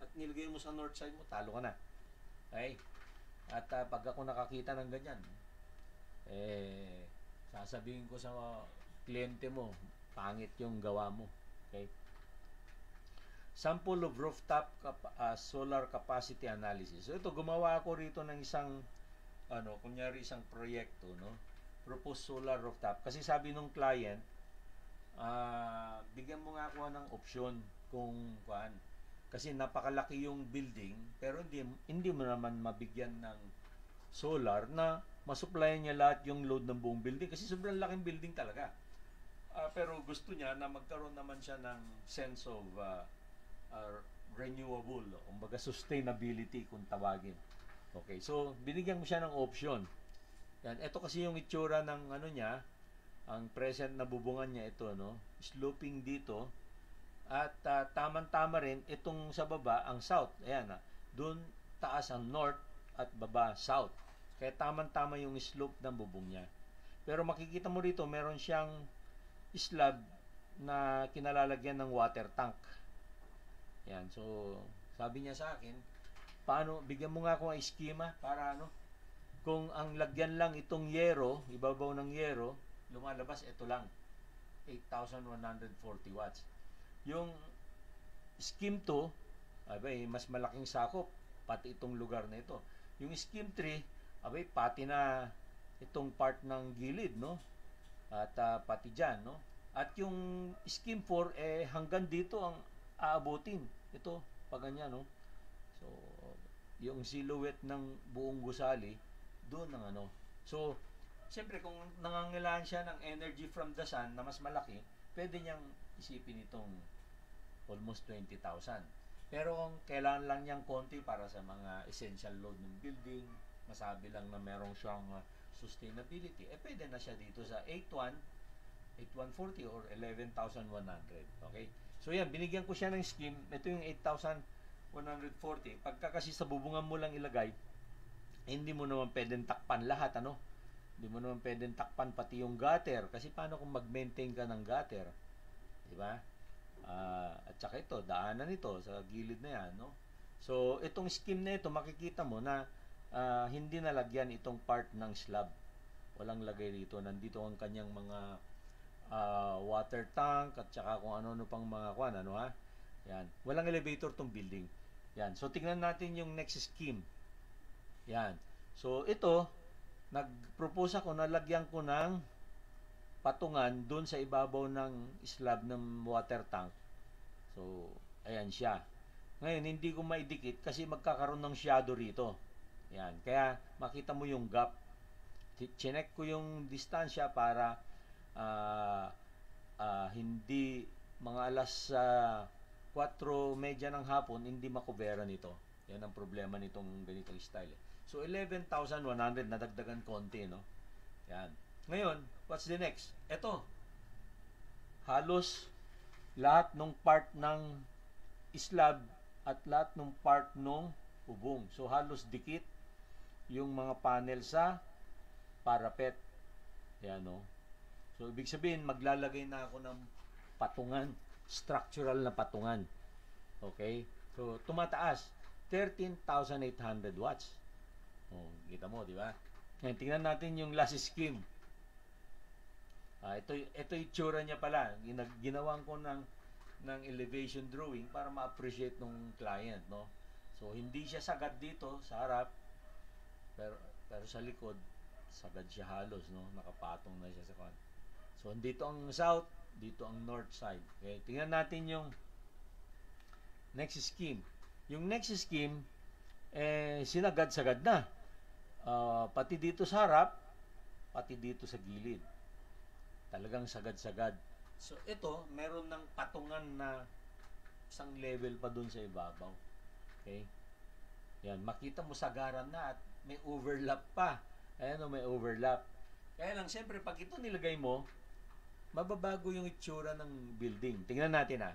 at nilagay mo sa north side mo, talo ka na. Okay? At ah, pag ako nakakita ng ganyan, eh, sasabihin ko sa kliyente mo, pangit yung gawa mo. Okay? Sample of rooftop cap- ah, solar capacity analysis. So ito gumawa ako rito ng isang ano, kunyari isang proyekto, no? Proposed solar rooftop kasi sabi nung client, ah bigyan mo nga ako ng option kung kuan kasi napakalaki yung building pero hindi hindi mo naman mabigyan ng solar na masuplayan niya lahat yung load ng buong building kasi sobrang laking building talaga. Ah, pero gusto niya na magkaroon naman siya ng sense of ah, ah, renewable, o kumbaga sustainability kung tawagin. Okay, so binigyan mo siya ng option. Yan, ito kasi yung itsura ng ano niya, ang present na bubungan niya ito, no? Sloping dito. At ah, tamang-tama rin itong sa baba ang south. Ayan, ah, doon taas ang north at baba south. Kaya tamang-tama yung slope ng bubong niya. Pero makikita mo rito, meron siyang slab na kinalalagyan ng water tank. Yan, so sabi niya sa akin, paano, bigyan mo nga ako ng schema para ano, kung ang lagyan lang itong yero, ibabaw ng yero, lumalabas ito lang, 8,140 watts. Yung scheme 2, abay, mas malaking sakop, pati itong lugar na ito. Yung scheme 3, abay, pati na itong part ng gilid, no? At ah, pati dyan, no? At yung scheme 4, eh, hanggang dito ang aabutin. Ito, pag ganyan, no? So, yung silhouette ng buong gusali, doon ang ano. So, siyempre kung nangangailangan siya ng energy from the sun na mas malaki, pwede niyang isipin itong almost 20,000. Pero kung kailangan lang niyang konti para sa mga essential load ng building, masabi lang na merong siyang uh, sustainability, eh pwede na siya dito sa 81, 8140 or 11,100. Okay? So yan, binigyan ko siya ng scheme. Ito yung 8,140. Pagka kasi sa bubungan mo lang ilagay, eh, hindi mo naman pwedeng takpan lahat, ano? Hindi mo naman pwedeng takpan pati yung gutter. Kasi paano kung mag-maintain ka ng gutter? Di ba? Uh, at saka ito, daanan ito sa gilid na yan, no? So, itong scheme na ito, makikita mo na uh, hindi nalagyan itong part ng slab. Walang lagay dito. Nandito ang kanyang mga uh, water tank at saka kung ano-ano pang mga kwan, ano ha? Yan. Walang elevator tong building. Yan. So, tingnan natin yung next scheme. Yan. So, ito, nag-propose ako na ko ng patungan doon sa ibabaw ng slab ng water tank. So, ayan siya. Ngayon, hindi ko maidikit kasi magkakaroon ng shadow rito. Yan. Kaya, makita mo yung gap. Chinek ko yung distansya para uh, uh, hindi mga alas uh, 4.30 ng hapon, hindi makubera nito. Yan ang problema nitong ganitong style. So, 11,100 nadagdagan konti, no? Yan. Ngayon, what's the next? Ito. Halos lahat ng part ng slab at lahat ng part ng ubong. So, halos dikit yung mga panel sa parapet. Yan, no? So, ibig sabihin, maglalagay na ako ng patungan, structural na patungan. Okay? So, tumataas. 13,800 watts. Oh, kita mo, di ba? Ngayon, tingnan natin yung last scheme. Ah, ito ito itsura niya pala. Ginag, ginawan ko ng ng elevation drawing para ma-appreciate ng client, no? So hindi siya sagad dito sa harap pero pero sa likod sagad siya halos, no? Nakapatong na siya sa kan. So dito ang south, dito ang north side. Okay, tingnan natin yung next scheme. Yung next scheme eh sinagad-sagad na. Uh, pati dito sa harap, pati dito sa gilid. Talagang sagad-sagad. So ito, meron ng patungan na isang level pa dun sa ibabaw. Okay? Yan, makita mo sagaran na at may overlap pa. Ayan o, may overlap. Kaya lang, siyempre, pag ito nilagay mo, mababago yung itsura ng building. Tingnan natin ha.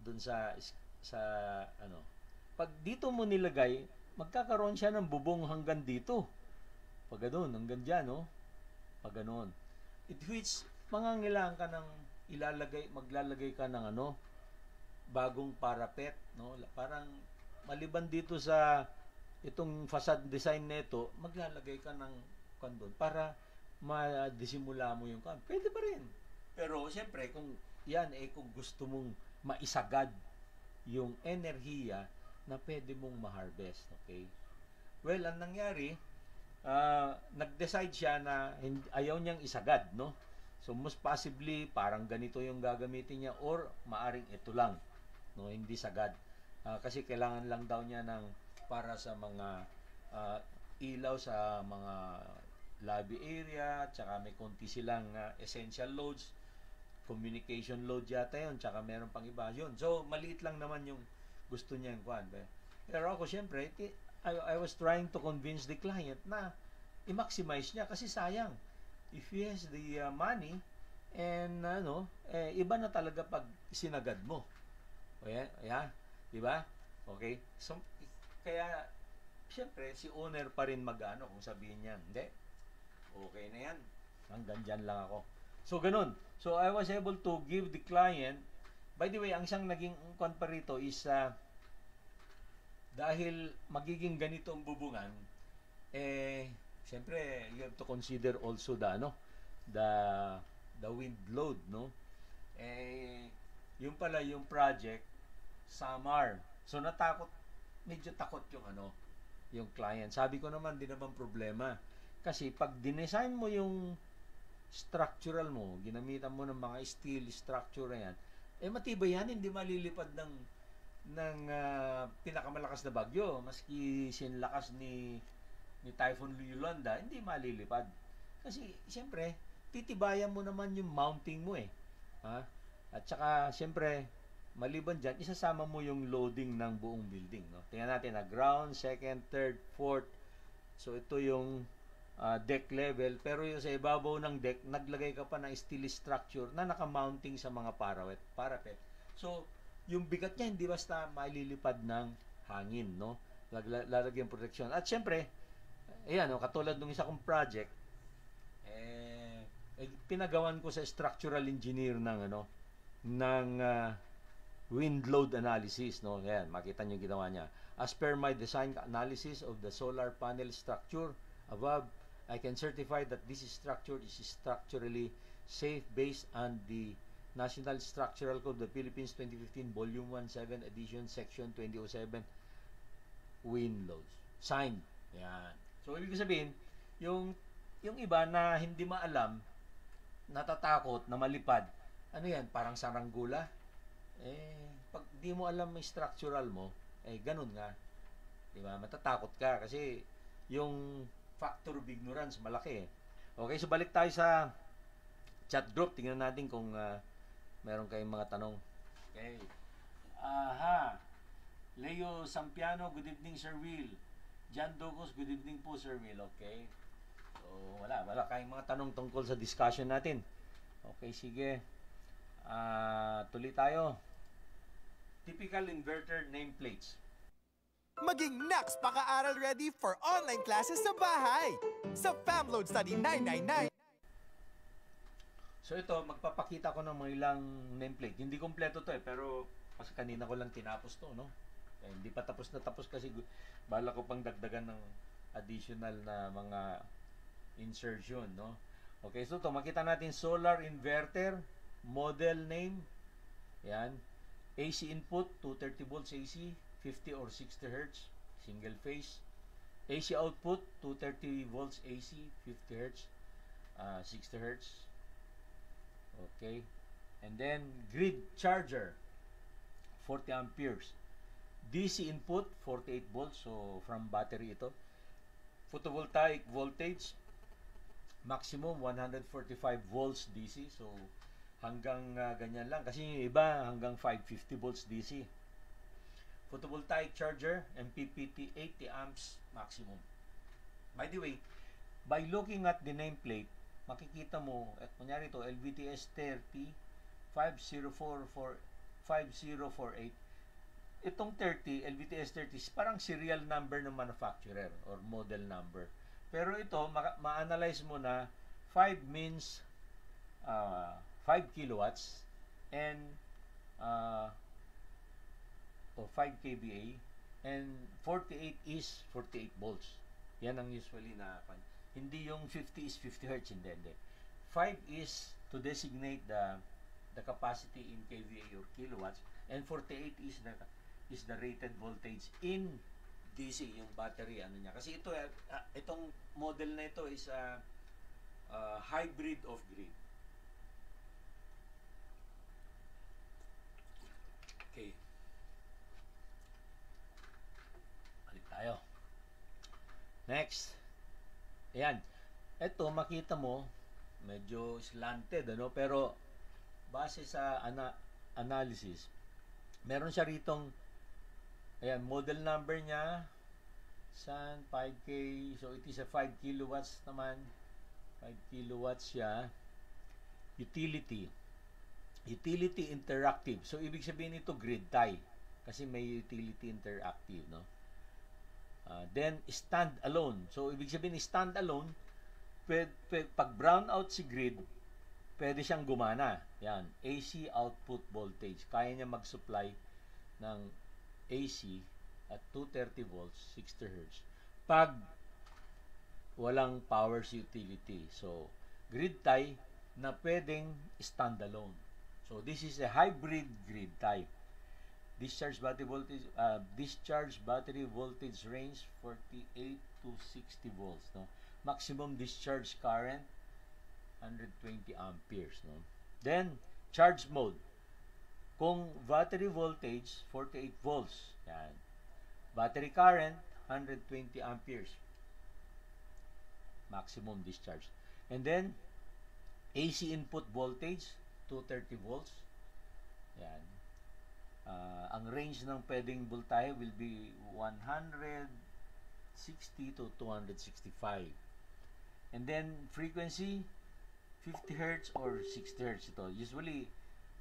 Doon sa sa ano. Pag dito mo nilagay, magkakaroon siya ng bubong hanggang dito. Pag ganoon, hanggang diyan, no? Pag ganoon. It which mangangailangan ka ng ilalagay, maglalagay ka ng ano, bagong parapet, no? Parang maliban dito sa itong facade design nito, maglalagay ka ng kandon para ma-disimula mo yung kan. Pwede pa rin. Pero siyempre kung yan eh kung gusto mong maisagad yung enerhiya na pwede mong ma-harvest, okay? Well, ang nangyari, uh, nag-decide siya na hindi, ayaw niyang isagad, no? So most possibly parang ganito yung gagamitin niya or maaring ito lang, no? Hindi sagad. Uh, kasi kailangan lang daw niya ng para sa mga uh, ilaw sa mga lobby area, tsaka may konti silang uh, essential loads, communication load yata yun, tsaka meron pang iba yun. So, maliit lang naman yung gusto niya yung kwan. Pero ako, syempre, I, I was trying to convince the client na i-maximize niya kasi sayang. If he has the uh, money, and ano, eh, iba na talaga pag sinagad mo. O yan, yeah, di ba? Okay? So, kaya, syempre, si owner pa rin mag-ano kung sabihin niya, hindi, okay na yan. Hanggang dyan lang ako. So, ganun. So, I was able to give the client, by the way, ang siyang naging kwan pa rito is, uh, dahil magiging ganito ang bubungan, eh, siyempre, you have to consider also the, ano, the, the wind load, no? Eh, yung pala yung project, Samar. So, natakot, medyo takot yung ano, yung client. Sabi ko naman, di naman problema kasi pag dinesign mo yung structural mo, ginamitan mo ng mga steel structure yan, eh matibay yan, hindi malilipad ng ng uh, pinakamalakas na bagyo. Maski sinlakas ni ni Typhoon Yolanda, hindi malilipad. Kasi, siyempre, titibayan mo naman yung mounting mo eh. Ha? At saka, siyempre, maliban dyan, isasama mo yung loading ng buong building. No? Tingnan natin na ground, second, third, fourth. So, ito yung uh, deck level. Pero yung sa ibabaw ng deck, naglagay ka pa ng steel structure na nakamounting sa mga parapet. parapet. So, yung bigat niya hindi basta maililipad ng hangin. No? Lalagyan protection. At siyempre, ayan, no, katulad ng isa kong project, eh, eh, pinagawan ko sa structural engineer ng ano ng uh, wind load analysis no yan makita niyo ginawa niya as per my design analysis of the solar panel structure above I can certify that this structure is structurally safe based on the National Structural Code of the Philippines 2015 Volume 17 Edition Section 2007 wind loads signed yan so ibig sabihin yung yung iba na hindi maalam natatakot na malipad ano yan parang saranggula eh, pag di mo alam may structural mo, eh, ganun nga. Di ba? Matatakot ka kasi yung factor of ignorance malaki. Okay, so balik tayo sa chat group. Tingnan natin kung uh, meron kayong mga tanong. Okay. Aha. Leo Sampiano, good evening, Sir Will. John Dogos, good evening po, Sir Will. Okay. So, wala. Wala kayong mga tanong tungkol sa discussion natin. Okay, sige. Uh, tuloy tayo. Typical inverter nameplates. Maging next paka-aral ready for online classes sa bahay. Sa FamLoad Study 999. So ito, magpapakita ko ng mga ilang nameplate. Hindi kompleto to eh, pero kasi kanina ko lang tinapos to, no? Eh, hindi pa tapos na tapos kasi bala ko pang dagdagan ng additional na mga insertion, no? Okay, so to makita natin solar inverter, model name, yan, AC input 230 volts AC 50 or 60 Hz single phase AC output 230 volts AC 50 Hz uh, 60 Hz okay and then grid charger 40 amperes DC input 48 volts so from battery ito photovoltaic voltage maximum 145 volts DC so hanggang uh, ganyan lang. Kasi yung iba hanggang 550 volts DC. Photovoltaic charger, MPPT 80 amps maximum. By the way, by looking at the nameplate, makikita mo, at kunyari ito, LVTS 30 5044 5048 itong 30, LVTS 30, parang serial number ng manufacturer or model number. Pero ito, ma-analyze mo na 5 means uh, 5 kilowatts and uh, o 5 kVA and 48 is 48 volts. Yan ang usually na hindi yung 50 is 50 hertz hindi, hindi. 5 is to designate the the capacity in kVA or kilowatts and 48 is the is the rated voltage in DC yung battery ano niya kasi ito uh, itong model na ito is a uh, uh, hybrid of grid Okay. Balik tayo. Next. Ayan. Ito, makita mo, medyo slanted, ano? Pero, base sa ana analysis, meron siya ritong, ayan, model number niya, Sun 5K, so it is a 5 kilowatts naman, 5 kilowatts siya, utility, utility interactive. So, ibig sabihin nito grid tie. Kasi may utility interactive, no? Uh, then, stand alone. So, ibig sabihin stand alone, pwede, pwede, pag brown out si grid, pwede siyang gumana. Yan, AC output voltage. Kaya niya mag-supply ng AC at 230 volts, 60 Hz. Pag walang power utility. So, grid tie na pwedeng standalone. So this is a hybrid grid type. Discharge battery voltage uh, discharge battery voltage range 48 to 60 volts no. Maximum discharge current 120 amperes no. Then charge mode. Kung battery voltage 48 volts yan. Battery current 120 amperes. Maximum discharge. And then AC input voltage 230 volts. Yan. Ah, ang range ng pwedeng voltahe will be 160 to 265. And then frequency 50 hertz or 60 hertz ito. Usually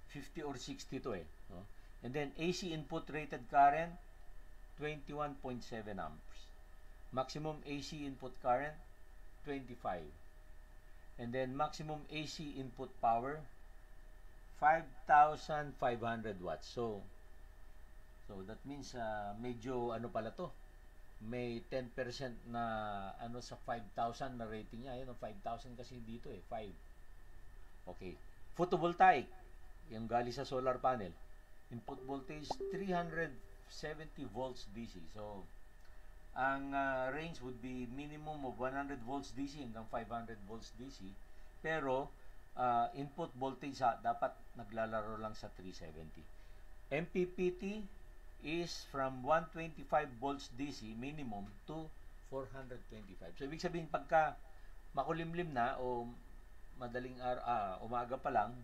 50 or 60 to eh. No? And then AC input rated current 21.7 amps. Maximum AC input current 25. And then maximum AC input power 5,500 watts. So so that means uh, medyo ano pala to? May 10% na ano sa 5,000 na rating niya. Ayun, 5,000 kasi dito eh, 5. Okay. Photovoltaic, yung gali sa solar panel. Input voltage 370 volts DC. So ang uh, range would be minimum of 100 volts DC hanggang 500 volts DC. Pero uh, input voltage ha, dapat naglalaro lang sa 370. MPPT is from 125 volts DC minimum to 425. So ibig sabihin pagka makulimlim na o madaling araw, ah, umaga pa lang,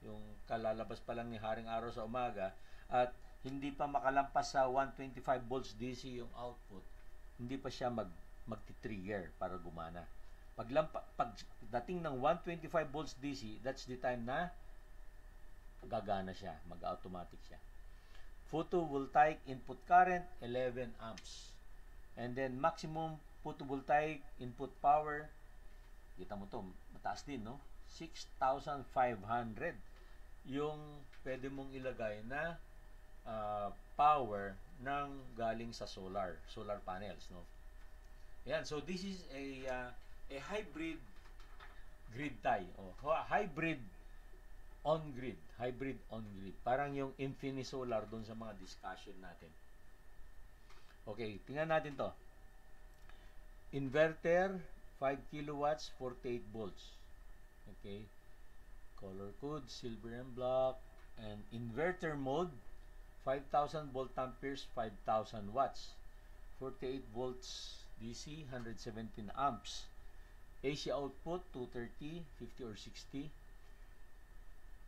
yung kalalabas pa lang ni Haring Araw sa umaga at hindi pa makalampas sa 125 volts DC yung output, hindi pa siya mag magti-trigger para gumana. Pag, lampa, pag dating ng 125 volts DC, that's the time na gagana siya, mag-automatic siya. Photovoltaic input current 11 amps. And then maximum photovoltaic input power kita mo to, mataas din, no? 6,500 yung pwede mong ilagay na uh, power ng galing sa solar, solar panels, no? Yan, so this is a uh, a hybrid grid tie. Oh, hybrid on-grid. Hybrid on-grid. Parang yung Infinisolar doon sa mga discussion natin. Okay, tingnan natin to. Inverter, 5 kilowatts, 48 volts. Okay. Color code, silver and black. And inverter mode, 5,000 volt amperes, 5,000 watts. 48 volts DC, 117 amps. AC output, 230, 50 or 60.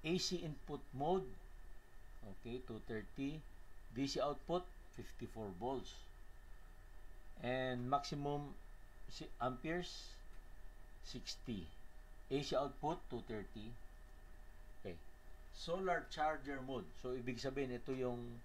AC input mode, okay, 230. DC output, 54 volts. And maximum amperes, 60. AC output, 230. Okay. Solar charger mode. So, ibig sabihin, ito yung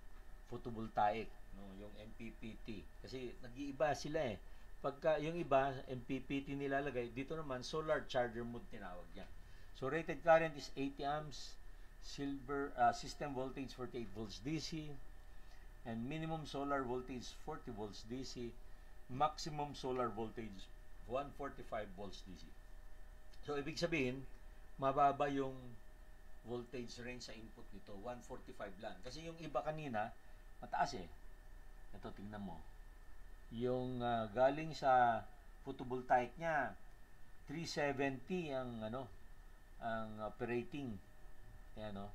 photovoltaic, no? yung MPPT. Kasi, nag-iiba sila eh. Pagka yung iba, MPPT nilalagay, dito naman, solar charger mode tinawag yan. So, rated current is 80 amps, silver, uh, system voltage 48 volts DC, and minimum solar voltage 40 volts DC, maximum solar voltage 145 volts DC. So, ibig sabihin, mababa yung voltage range sa input nito, 145 lang. Kasi yung iba kanina, mataas eh. Ito, tingnan mo. Yung uh, galing sa photovoltaic niya, 370 ang ano, ang operating. Ayan no.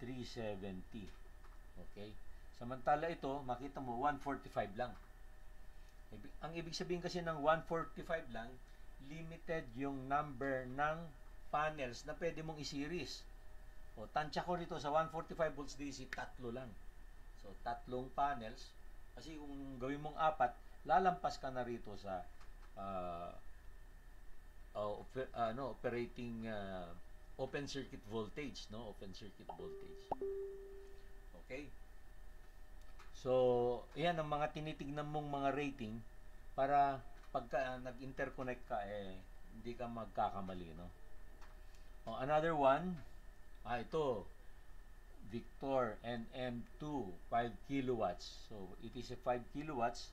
370. Okay? Samantala ito, makita mo 145 lang. Ang ibig sabihin kasi ng 145 lang, limited yung number ng panels na pwede mong i-series. O, tansya ko rito sa 145 volts DC, tatlo lang. So, tatlong panels. Kasi kung gawin mong apat, lalampas ka na rito sa uh, uh, oper, uh, no, operating uh, open circuit voltage, no? Open circuit voltage. Okay? So, yan ang mga tinitignan mong mga rating para pagka nag-interconnect ka, eh, hindi ka magkakamali, no? Oh, another one, ah, ito, Victor NM2, 5 kilowatts. So, it is a 5 kilowatts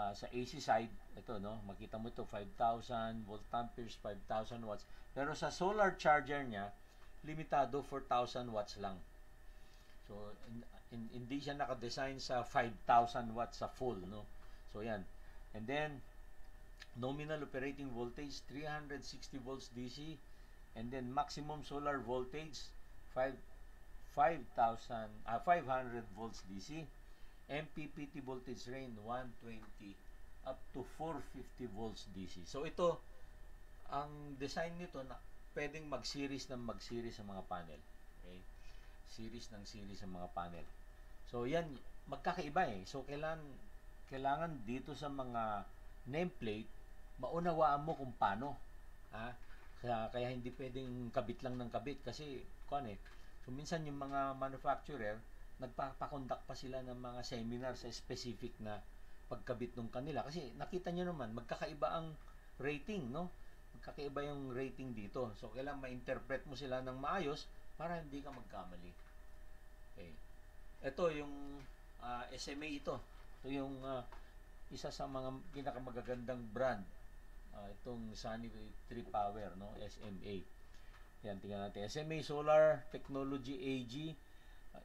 uh, sa AC side. Ito, no? Makita mo ito, 5,000 volt amperes, 5,000 watts. Pero sa solar charger niya, limitado 4,000 watts lang. So, in, hindi siya naka-design sa 5,000 watts sa full, no? So, yan. And then, nominal operating voltage, 360 volts DC. And then, maximum solar voltage, 5 5,000 uh, 500 volts DC MPPT voltage range 120 up to 450 volts DC so ito ang design nito na pwedeng mag-series ng mag-series sa mga panel. Okay? Series ng series sa mga panel. So, yan, magkakaiba eh. So, kailangan, kailangan dito sa mga nameplate, maunawaan mo kung paano. Ha? Kaya, kaya hindi pwedeng kabit lang ng kabit kasi, kuan eh, so minsan yung mga manufacturer, nagpapakondak pa sila ng mga seminar sa specific na pagkabit ng kanila. Kasi nakita nyo naman, magkakaiba ang rating, no? Magkakaiba yung rating dito. So, kailangan ma-interpret mo sila ng maayos para hindi ka magkamali. Okay. Ito yung ah, SMA ito. Ito yung ah, isa sa mga pinakamagagandang brand. Ah, itong Sunny 3 Power, no? SMA. Yan, tingnan natin. SMA Solar Technology AG.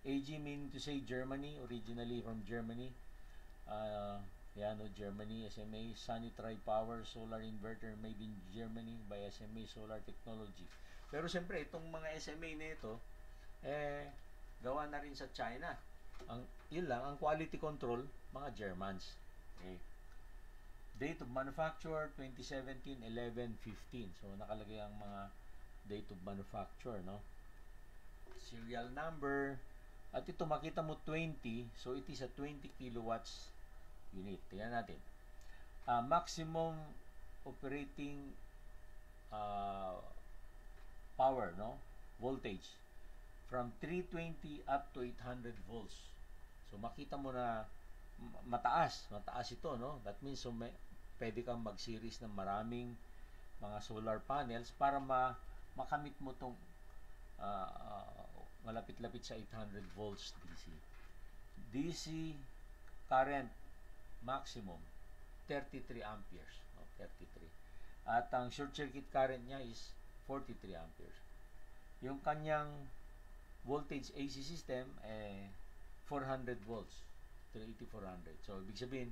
AG meaning to say Germany, originally from Germany. Uh, yan, no, Germany, SMA, Sunny Tri-Power Solar Inverter made in Germany by SMA Solar Technology. Pero siyempre, itong mga SMA na ito, eh, gawa na rin sa China. Ang, yun lang, ang quality control, mga Germans. Okay. Date of manufacture, 2017, 11, 15. So, nakalagay ang mga date of manufacture, no? Serial number. At ito, makita mo 20. So, it is a 20 kilowatts unit. Tingnan natin. Ah, maximum operating ah, power, no? Voltage. From 320 up to 800 volts. So, makita mo na ma- mataas. Mataas ito, no? That means, so, may, pwede kang mag-series ng maraming mga solar panels para ma makamit mo tong ah, ah, malapit-lapit sa 800 volts DC. DC current maximum 33 amperes, no? 33. At ang short circuit current niya is 43 amperes. Yung kanyang voltage AC system eh 400 volts, 380 400. So ibig sabihin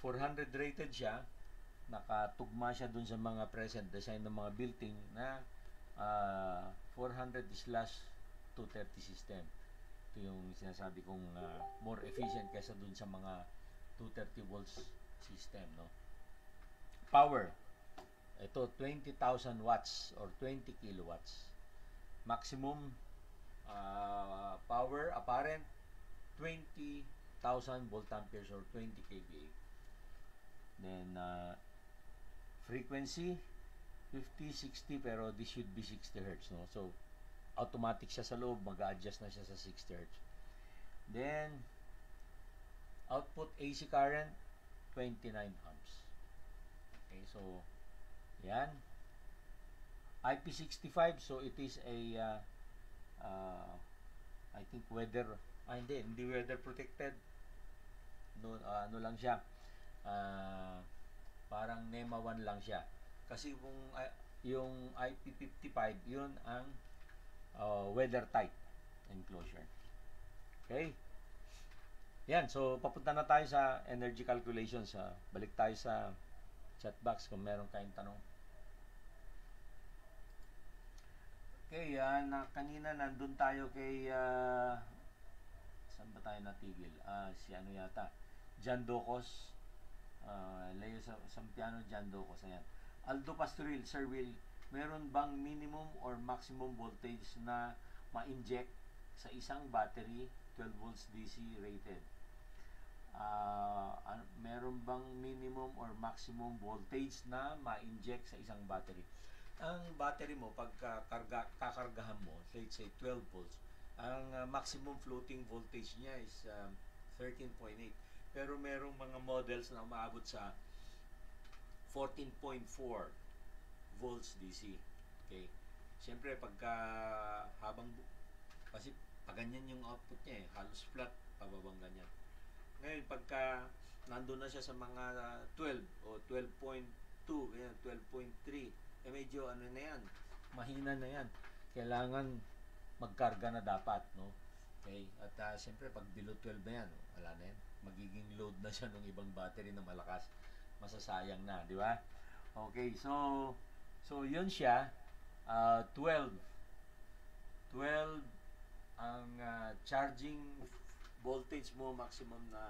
400 rated siya, nakatugma siya dun sa mga present design ng mga building na ah, 400 slash 230 system. Ito yung sinasabi kong ah, more efficient kaysa dun sa mga 230 volts system, no? Power. Ito 20,000 watts or 20 kilowatts. Maximum ah, power apparent 20,000 volt amperes or 20 kVA. Then uh, frequency 50, 60 pero this should be 60 Hz no. So automatic siya sa loob, mag-adjust na siya sa 60 Hz. Then output AC current 29 amps. Okay, so yan. IP65 so it is a uh, uh, I think weather ah hindi, hindi weather protected. No, ah, ano lang siya. Ah, parang NEMA 1 lang siya. Kasi kung ah, yung IP55, yun ang ah, weather tight enclosure. Okay? Yan, so papunta na tayo sa energy calculations. Sa balik tayo sa chat box kung meron kayong tanong. Okay, yan na kanina nandun tayo kay ah, saan ba tayo natigil? Ah, si ano yata? Jan Docos. Ah, Leo Sa- Sampiano Jan Docos. Ayan. Aldo Pastoril, Sir Will, meron bang minimum or maximum voltage na ma-inject sa isang battery 12 volts DC rated? Ano- meron bang minimum or maximum voltage na ma-inject sa isang battery? Ang battery mo, pagka karga, kakargahan mo, let's say 12 volts, ang ah, maximum floating voltage niya is um, 13.8. Pero merong mga models na umaabot sa 14.4 volts DC. Okay. Siyempre, pagka habang kasi pag ganyan yung output niya eh, halos flat, pababang ganyan. Ngayon, pagka nandun na siya sa mga 12 o 12.2, ganyan, 12.3, eh medyo ano na yan, mahina na yan. Kailangan magkarga na dapat, no? Okay? At ah, siyempre, pag below 12 na yan, wala na yan. Magiging load na siya ng ibang battery na malakas. Masasayang na, di ba? Okay, so, so yun siya, ah, 12. 12 ang ah, charging voltage mo maximum na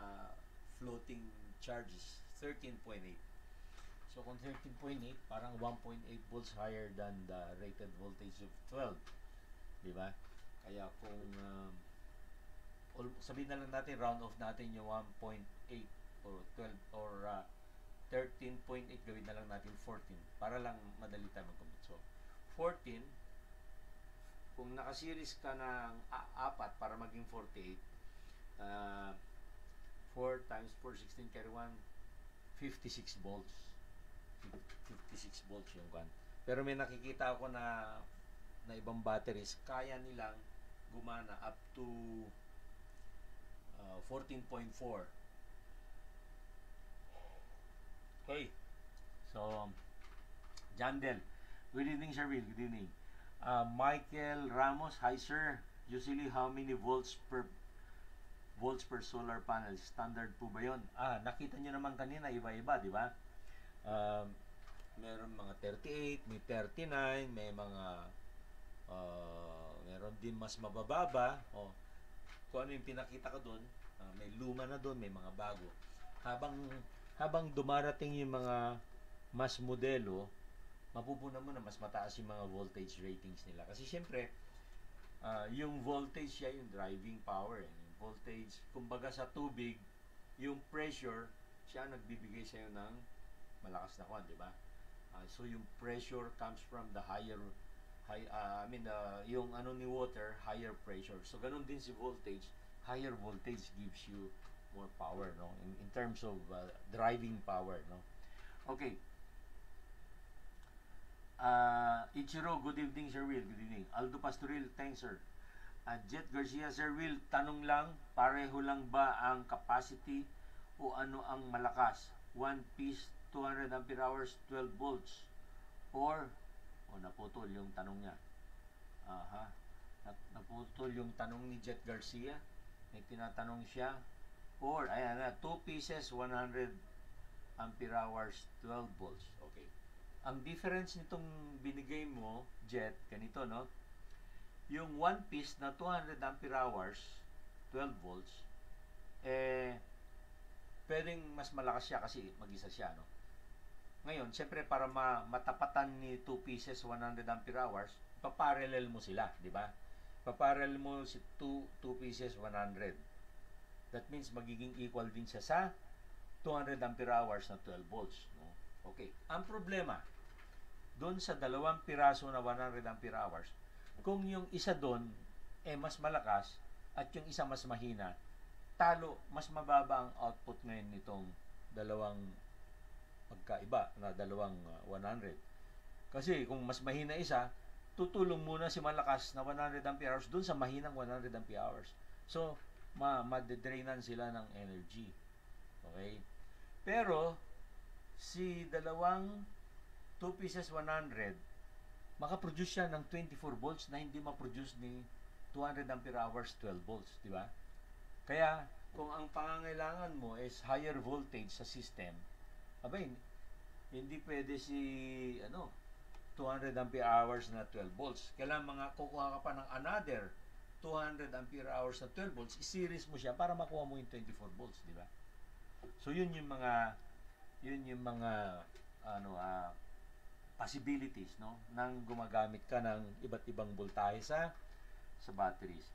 floating charges 13.8 So kung 13.8, parang 1.8 volts higher than the rated voltage of 12. Di ba? Kaya kung um, sabihin na lang natin round off natin yung 1.8 or 12 or uh, 13.8 gawin na lang natin 14 para lang madali tayo mag-compute. So 14 kung naka-series ka ng apat para maging 48 uh, 4 times 4 16 carry 1 56 volts. 56 volts yung kwan. Pero may nakikita ako na na ibang batteries kaya nilang gumana up to uh, 14.4 okay. So Jandel good evening Sir good evening. Uh, Michael Ramos. Hi sir. Usually how many volts per volts per solar panel? Standard po ba yon ah nakita nyo naman kanina iba-iba di ba? Um, meron mga 38 may 39 may mga uh, meron din mas mabababa. Oh kung ano yung pinakita ko doon ah, may luma na doon may mga bago. Habang habang dumarating yung mga mas modelo mapupunan mo na mas mataas yung mga voltage ratings nila. Kasi syempre ah, yung voltage siya yung driving power eh. yung voltage kumbaga sa tubig yung pressure siya nagbibigay sa ng malakas na kwan di ba? Ah, so yung pressure comes from the higher high ah, I mean the yung ano ni water higher pressure. So ganun din si voltage. Higher voltage gives you more power no? In, in terms of uh, driving power no? Okay. Uh, Ichiro good evening Sir Will. Good evening. Aldo Pastoril thanks sir. Uh, Jet Garcia Sir Will tanong lang pareho lang ba ang capacity o ano ang malakas? One piece 200 ampere hours 12 volts. Or o naputol yung tanong niya. Aha. Nap- naputol yung tanong ni Jet Garcia. May tinatanong siya or ayan na 2 pieces 100 ampere hours 12 volts okay ang difference nitong binigay mo Jet ganito no yung 1 piece na 200 ampere hours 12 volts eh pwedeng mas malakas siya kasi mag-isa siya no ngayon, siyempre para ma matapatan ni 2 pieces 100 ampere hours, paparallel mo sila, di ba? Paparallel mo si 2 2 pieces 100. That means magiging equal din siya sa 200 ampere hours na 12 volts, no? Okay. Ang problema doon sa dalawang piraso na 100 ampere hours, kung yung isa doon eh mas malakas at yung isa mas mahina, talo, mas mababa ang output ngayon nitong dalawang magkaiba na dalawang uh, 100. Kasi kung mas mahina isa, tutulong muna si malakas na 100 ampere hours dun sa mahinang 100 ampere hours. So, ma madedrainan sila ng energy. Okay? Pero, si dalawang 2 pieces 100, makaproduce siya ng 24 volts na hindi ma-produce ni 200 ampere hours 12 volts, di ba? Kaya, kung ang pangangailangan mo is higher voltage sa system, abay, hindi pwede si, ano, 200 ampere hours na 12 volts. Kailangan mga kukuha ka pa ng another 200 ampere hours na 12 volts, i-series mo siya para makuha mo yung 24 volts, di ba? So, yun yung mga, yun yung mga, ano, ah, possibilities, no? Nang gumagamit ka ng iba't ibang voltahe sa, sa batteries.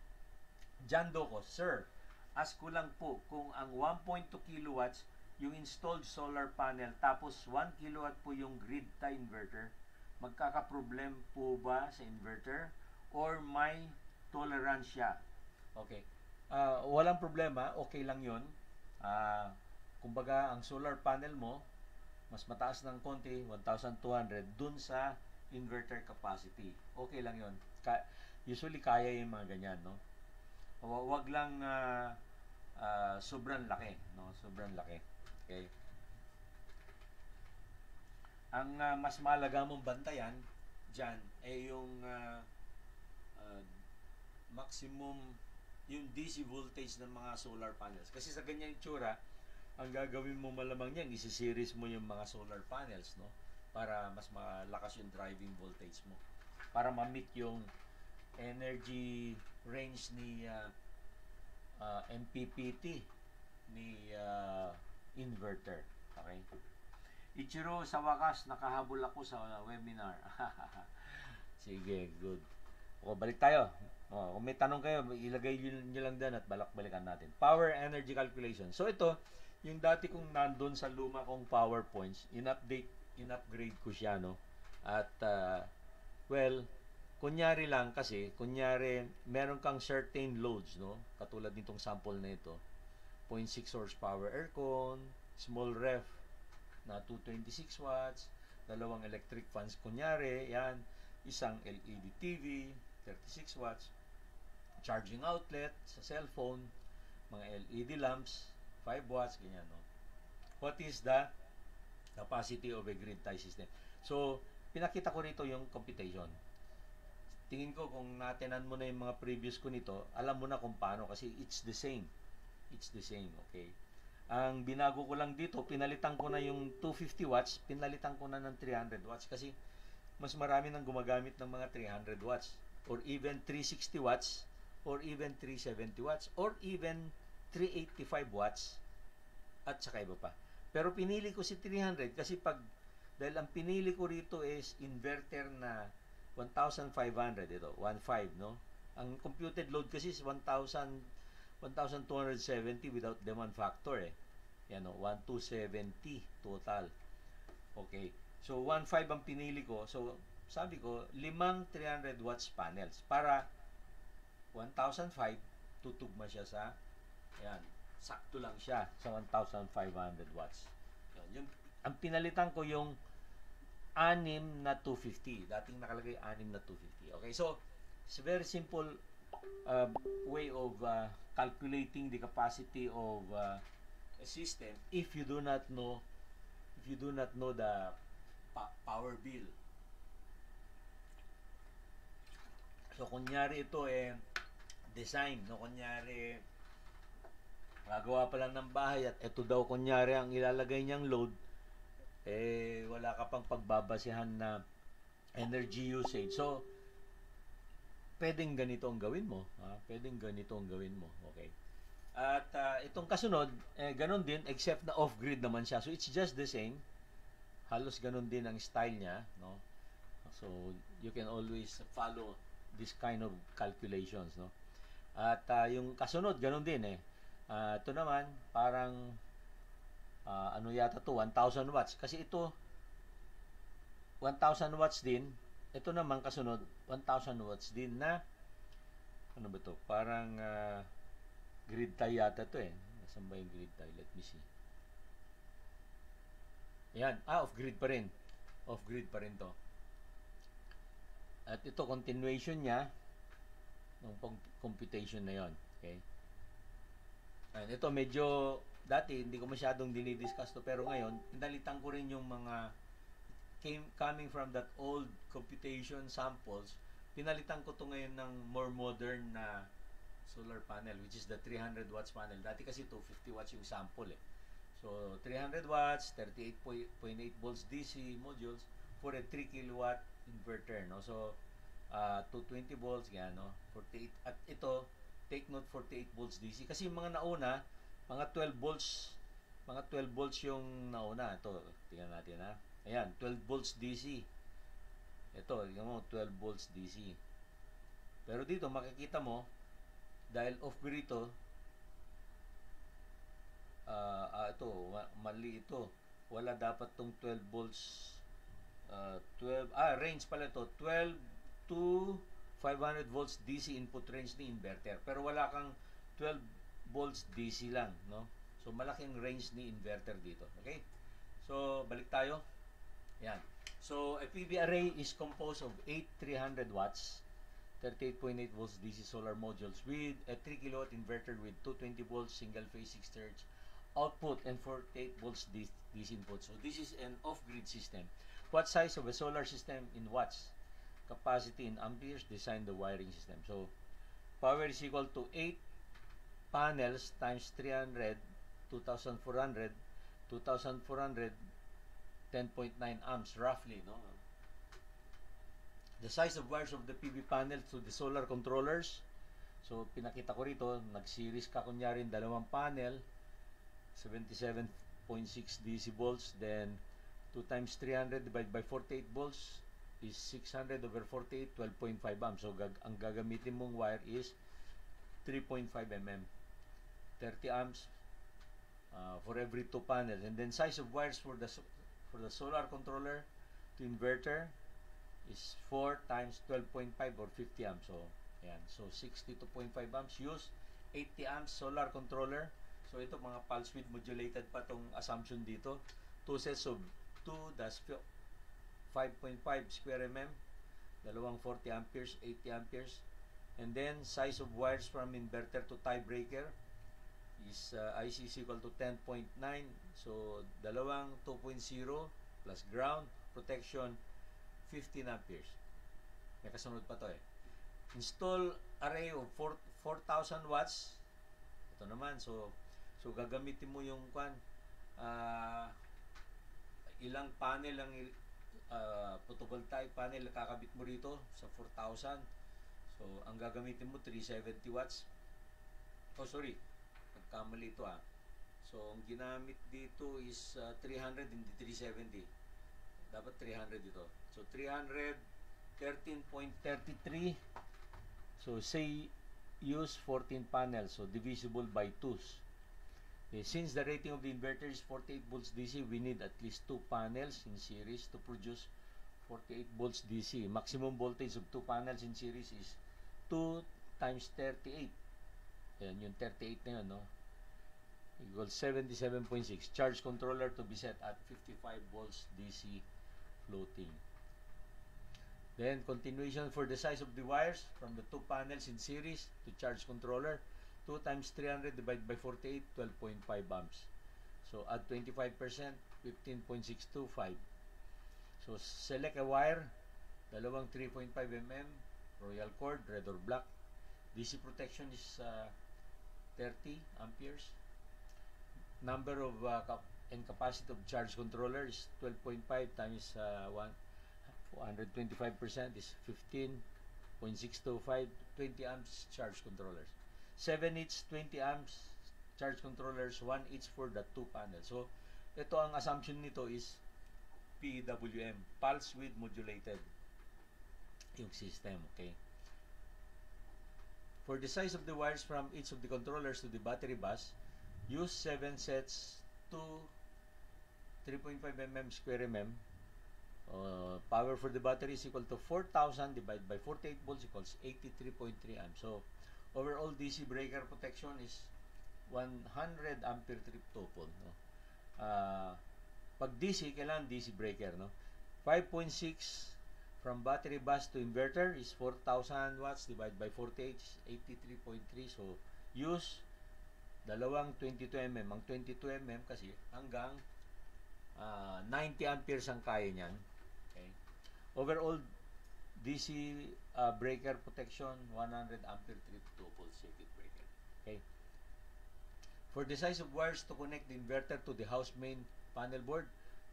Jan Doco, Sir, ask ko lang po kung ang 1.2 kilowatts yung installed solar panel tapos 1 kilowatt po yung grid tie inverter magkakaproblem po ba sa inverter or may tolerance siya. Okay. Ah, walang problema okay lang yun. Ah, kumbaga ang solar panel mo mas mataas ng konti 1,200 dun sa inverter capacity. Okay lang yun. Ka- usually kaya yung mga ganyan no? Wa- wag lang ah, ah, sobrang laki no? Sobrang laki. Okay. Ang ah, mas malaga mong bantayan diyan ay yung ah, ah, maximum yung DC voltage ng mga solar panels kasi sa ganyan tsura ang gagawin mo malamang niyan isi-series mo yung mga solar panels no para mas malakas yung driving voltage mo para ma-meet yung energy range ni ah, ah, MPPT ni ah, inverter. Okay? Ichiro, sa wakas, nakahabol ako sa webinar. Sige, good. O, balik tayo. O, kung may tanong kayo, ilagay nyo lang dyan at balak-balikan natin. Power energy calculation. So, ito, yung dati kong nandun sa luma kong PowerPoints, in-update, in-upgrade ko siya, no? At, uh, well, kunyari lang kasi, kunyari, meron kang certain loads, no? Katulad nitong sample na ito. 0.6 horsepower aircon, small ref na 226 watts, dalawang electric fans kunyari, yan, isang LED TV, 36 watts, charging outlet sa cellphone, mga LED lamps, 5 watts, ganyan, no? What is the capacity of a grid tie system? So, pinakita ko rito yung computation. Tingin ko kung natenan mo na yung mga previous ko nito, alam mo na kung paano kasi it's the same. It's the same, okay? Ang binago ko lang dito, pinalitan ko na yung 250 watts, pinalitan ko na ng 300 watts kasi mas marami nang gumagamit ng mga 300 watts or even 360 watts or even 370 watts or even 385 watts at saka iba pa. Pero pinili ko si 300 kasi pag dahil ang pinili ko rito is inverter na 1,500 ito, 1.5 no? Ang computed load kasi is 1,000 1,270 without demand factor eh. Yan o, 1,270 total. Okay. So, 1.5 ang pinili ko. So, sabi ko, limang 300 watts panels para 1,005 tutugma siya sa yan, sakto lang siya sa 1,500 watts. Yan, yung, ang pinalitan ko yung 6 na 250. Dating nakalagay 6 na 250. Okay, so, it's very simple uh, way of uh, calculating the capacity of uh, a system if you do not know if you do not know the power bill. So kunyari ito eh design, no kunyari gagawa pa lang ng bahay at ito daw kunyari ang ilalagay niyang load eh wala ka pang pagbabasehan na energy usage. So pwedeng ganito ang gawin mo. Ha? Pwedeng ganito ang gawin mo. Okay. At uh, itong kasunod, eh, ganun din, except na off-grid naman siya. So, it's just the same. Halos ganun din ang style niya. No? So, you can always follow this kind of calculations. No? At uh, yung kasunod, ganun din eh. Uh, ito naman, parang uh, ano yata to 1,000 watts. Kasi ito, 1,000 watts din, ito naman kasunod, 1,000 watts din na, ano ba to? Parang uh, grid tie yata to eh. Nasaan ba yung grid tie? Let me see. Yan. Ah, off-grid pa rin. Off-grid pa rin to. At ito, continuation niya ng computation na yon Okay? And ito, medyo, dati, hindi ko masyadong dinidiscuss to, pero ngayon, pinalitan ko rin yung mga came coming from that old computation samples, pinalitan ko to ngayon ng more modern na solar panel which is the 300 watts panel. Dati kasi 250 watts yung sample eh. So 300 watts, 38.8 volts DC modules for a 3 kilowatt inverter no. So uh, 220 volts yan no. 48 at ito take note 48 volts DC kasi yung mga nauna mga 12 volts mga 12 volts yung nauna. Ito, tingnan natin ha. Ayan, 12 volts DC. Ito, tingnan mo, 12 volts DC. Pero dito, makikita mo, dahil off-grid ito, uh, uh, ito, mali ito. Wala dapat tong 12 volts, uh, 12, ah, range pala ito, 12 to 500 volts DC input range ni inverter. Pero wala kang 12 volts DC lang, no? So, malaking range ni inverter dito. Okay? So, balik tayo. Yan. So, a PV array is composed of 8 300 watts, 38.8 volts DC solar modules with a 3 kilowatt inverter with 220 volts single phase 6 thirds output and 48 volts DC input. So, this is an off-grid system. What size of a solar system in watts? Capacity in amperes, design the wiring system. So, power is equal to 8 panels times 300, 2,400, 2,400 10.9 amps roughly no the size of wires of the PV panel to the solar controllers so pinakita ko rito nag series ka kunyari dalawang panel 77.6 DC volts then 2 times 300 divided by 48 volts is 600 over 48, 12.5 amps. So, gag ang gagamitin mong wire is 3.5 mm. 30 amps uh, for every two panels. And then size of wires for the so- for the solar controller to inverter is 4 times 12.5 or 50 amps. So, yan. So, 62.5 amps. Use 80 amps solar controller. So, ito mga pulse width modulated pa tong assumption dito. Two sets of 2 das 5.5 square mm. Dalawang 40 amperes, 80 amperes. And then, size of wires from inverter to tie breaker is uh, IC is equal to 10.9. So, dalawang 2.0 plus ground protection 15 amperes. May kasunod pa to eh. Install array of 4 4,000 watts. Ito naman. So, so gagamitin mo yung kwan ah, ilang panel ang ah, photovoltaic panel kakabit mo rito sa 4,000. So, ang gagamitin mo 370 watts. Oh, sorry. Nagkamali ito ah. So, ang ginamit dito is ah, 300 hindi 370. Dapat 300 ito. So, 300 13.33 So, say use 14 panels, so divisible by 2s. Okay, since the rating of the inverter is 48 volts DC, we need at least two panels in series to produce 48 volts DC. Maximum voltage of two panels in series is 2 times 38. Ayan, yung 38 na yun, no? Equals 77.6. Charge controller to be set at 55 volts DC floating. Then continuation for the size of the wires from the two panels in series to charge controller 2 times 300 divided by 48 12.5 amps. So add 25% 15.625. So select a wire dalawang 3.5 mm royal cord red or black. DC protection is uh, 30 amperes. Number of uh, cap- and capacity of charge controller is 12.5 times uh, 1 125% is 15.625 20 amps charge controllers 7 each 20 amps charge controllers 1 each for the two panels so ito ang assumption nito is PWM pulse width modulated yung system okay? For the size of the wires from each of the controllers to the battery bus use 7 sets to 3.5 mm square mm Uh, power for the battery is equal to 4,000 divided by 48 volts equals 83.3 amps. So, overall DC breaker protection is 100 ampere triptopol. No? Uh, pag DC, kailangan DC breaker. No? 5.6 from battery bus to inverter is 4,000 watts divided by 48 is 83.3. So, use dalawang 22 mm. Ang 22 mm kasi hanggang uh, 90 amperes ang kaya niyan. Okay. Overall DC uh, breaker protection 100 ampere trip double circuit breaker. Okay. For the size of wires to connect the inverter to the house main panel board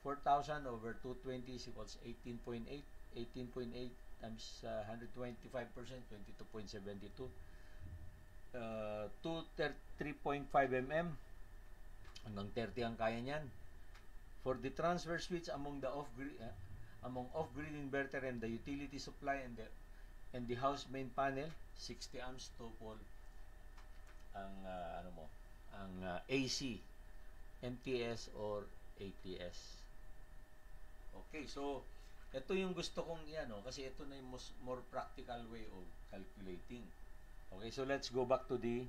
4000 over 220 is equals 18.8 18.8 times uh, 125% 22.72 uh, 3.5 mm hanggang 30 ang kaya niyan for the transfer switch among the off-grid uh, among off-grid inverter and the utility supply and the and the house main panel 60 amps to pole ang uh, ano mo ang uh, AC MTS or ATS okay so ito yung gusto kong iano kasi ito na yung most, more practical way of calculating. Okay so let's go back to the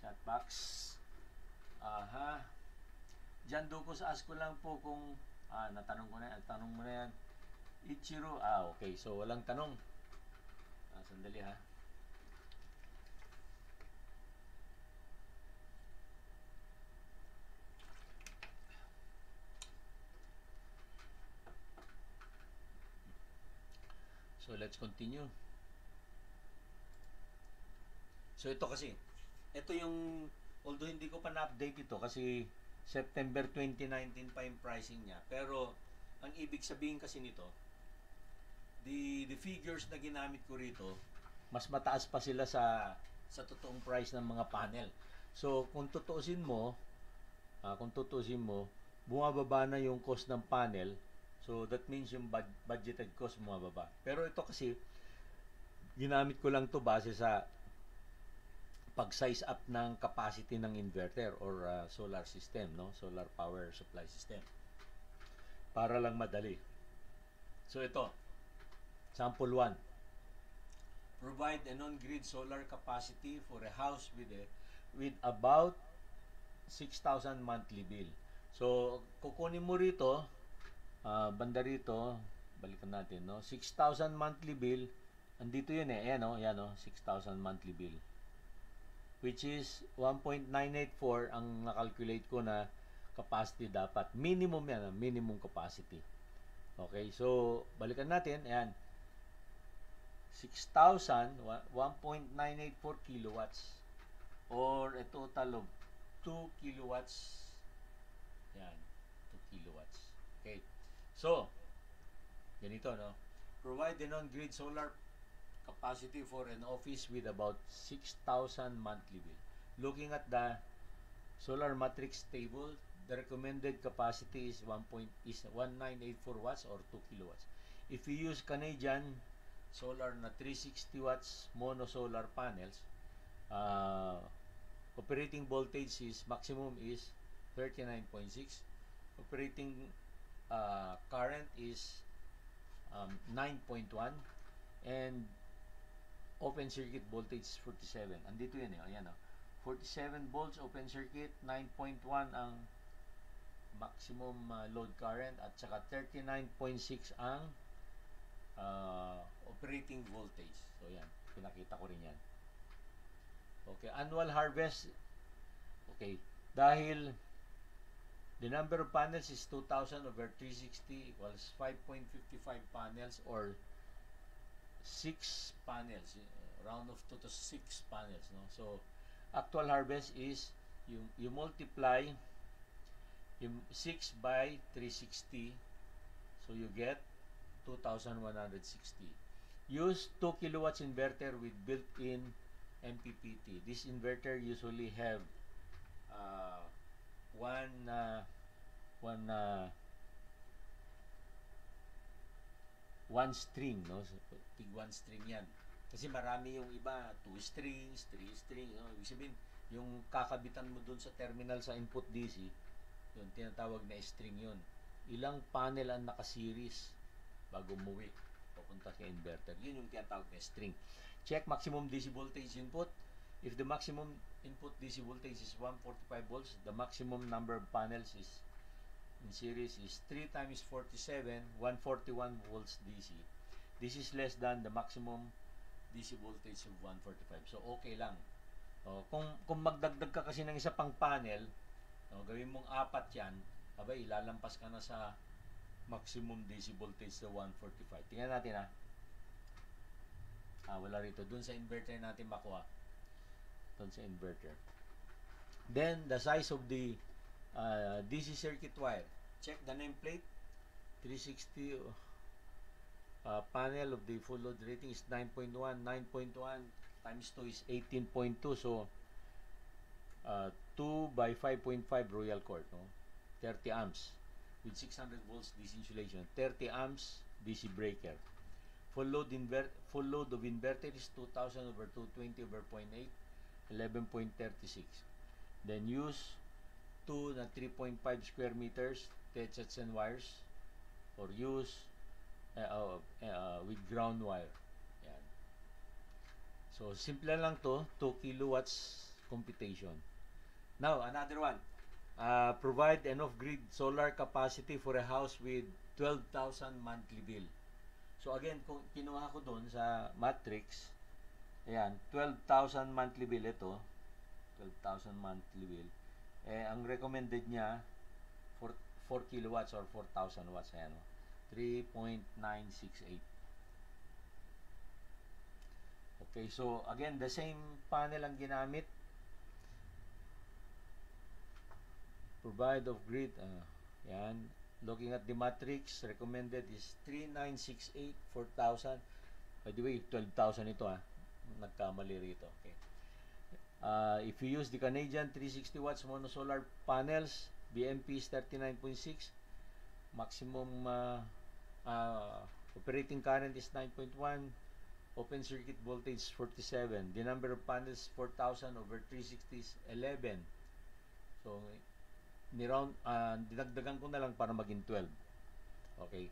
chat box. Aha. Diyan Ducos, ask ko lang po kung ah, natanong ko na yan, tanong mo na yan. Ichiro, ah okay, so walang tanong. Ah, sandali ha. So let's continue. So ito kasi, ito yung, although hindi ko pa na-update ito kasi September 2019 pa yung pricing niya. Pero, ang ibig sabihin kasi nito, the, the figures na ginamit ko rito, mas mataas pa sila sa sa totoong price ng mga panel. So, kung tutuusin mo, ah, kung tutuusin mo, bumababa na yung cost ng panel. So that means yung bud- budgeted cost bumababa. Pero ito kasi ginamit ko lang to base sa pag-size up ng capacity ng inverter or uh, solar system, no? Solar power supply system. Para lang madali. So ito, sample 1. Provide a non-grid solar capacity for a house with a with about 6,000 monthly bill. So, kukunin mo rito, ah, banda rito, balikan natin, no? 6,000 monthly bill, andito yun eh, ayan o, ayan o, 6,000 monthly bill. Which is 1.984 ang nakalculate ko na capacity dapat. Minimum yan, ah, minimum capacity. Okay, so, balikan natin, ayan, 6,000, wa- 1.984 kilowatts or a total of 2 kilowatts. Yan 2 kilowatts. Okay. So ganito no? Provide a non-grid solar capacity for an office with about 6,000 monthly bill. Looking at the solar matrix table the recommended capacity is 1. Point, is 1984 watts or 2 kilowatts. If you use Canadian solar na 360 watts mono solar panels uh, operating voltage is maximum is 39.6 operating uh, current is um, 9.1 and open circuit voltage is 47 andito yun eh ayan oh. 47 volts open circuit 9.1 ang maximum uh, load current at saka 39.6 ang uh, operating voltage so yan pinakita ko rin yan Okay, annual harvest. Okay, dahil the number of panels is 2,000 over 360 equals 5.55 panels or 6 panels. Round of 2 to 6 panels. No? So, actual harvest is you, you multiply yung 6 by 360 so you get 2,160. Use 2 kilowatts inverter with built-in MPPT. This inverter usually have uh, one uh, one uh, one string, no? Tig one string yan. Kasi marami yung iba, two strings, three strings, no? Ibig sabihin, yung kakabitan mo dun sa terminal sa input DC, yun, tinatawag na string yun. Ilang panel ang nakaseries bago umuwi papunta sa inverter. Yun yung tinatawag na string. Check maximum DC voltage input. If the maximum input DC voltage is 145 volts, the maximum number of panels is in series is 3 times 47, 141 volts DC. This is less than the maximum DC voltage of 145. So, okay lang. O, kung, kung magdagdag ka kasi ng isa pang panel, o, gawin mong apat yan, abay, ilalampas ka na sa maximum DC voltage sa 145. Tingnan natin ha. Ah, wala rito. Doon sa inverter natin makuha. Doon sa inverter. Then, the size of the uh, DC circuit wire. Check the nameplate. 360 uh, panel of the full load rating is 9.1. 9.1 times 2 is 18.2. So, uh, 2 by 5.5 royal cord. No? 30 amps with 600 volts DC insulation. 30 amps DC breaker. Full load invert full load of inverter is 2000 over 220 over 0.8 11.36 then use 2 na 3.5 square meters techets and wires or use uh, uh, uh, with ground wire yan so simple lang to 2 kilowatts computation now another one uh, provide enough grid solar capacity for a house with 12,000 monthly bill So again, kung kinuha ko doon sa matrix, ayan, 12,000 monthly bill ito. 12,000 monthly bill. Eh, ang recommended niya, 4, 4 kilowatts or 4,000 watts. Ayan, oh. 3.968. Okay, so again, the same panel ang ginamit. Provide of grid, uh, yan, looking at the matrix recommended is 3968 4000 by the way 12,000 ito ah nagkamali rito okay uh, if you use the Canadian 360 watts monosolar panels BMP is 39.6. Maximum uh, uh, operating current is 9.1. Open circuit voltage 47. The number of panels 4,000 over 360 is 11. So, ni-round, uh, dinagdagan ko na lang para maging 12. Okay.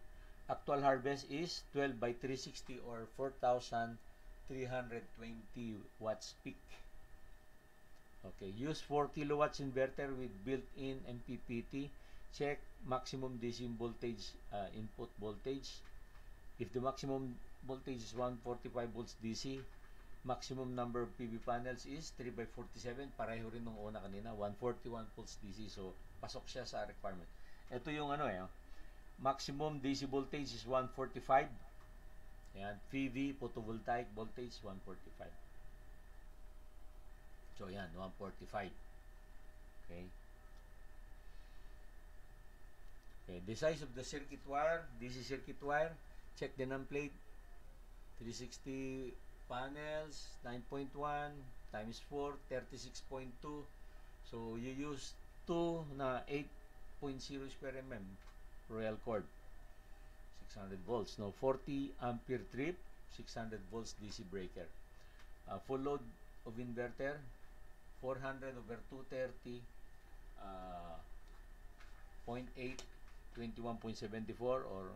Actual harvest is 12 by 360 or 4,320 watts peak. Okay. Use 4 kilowatts inverter with built-in MPPT. Check maximum DC voltage, uh, input voltage. If the maximum voltage is 145 volts DC, maximum number of PV panels is 3 by 47. Pareho rin nung una kanina, 141 volts DC. So, pasok siya sa requirement. Ito yung ano eh, oh. maximum DC voltage is 145. Yan, PV, photovoltaic voltage, 145. So, yan, 145. Okay. Okay, the size of the circuit wire, DC circuit wire, check the nameplate, 360 panels, 9.1 times 4, 36.2. So, you use 2 na 8.0 square mm royal cord. 600 volts. No, 40 ampere trip, 600 volts DC breaker. Uh, full load of inverter, 400 over 230, uh, 0.8, 21.74 or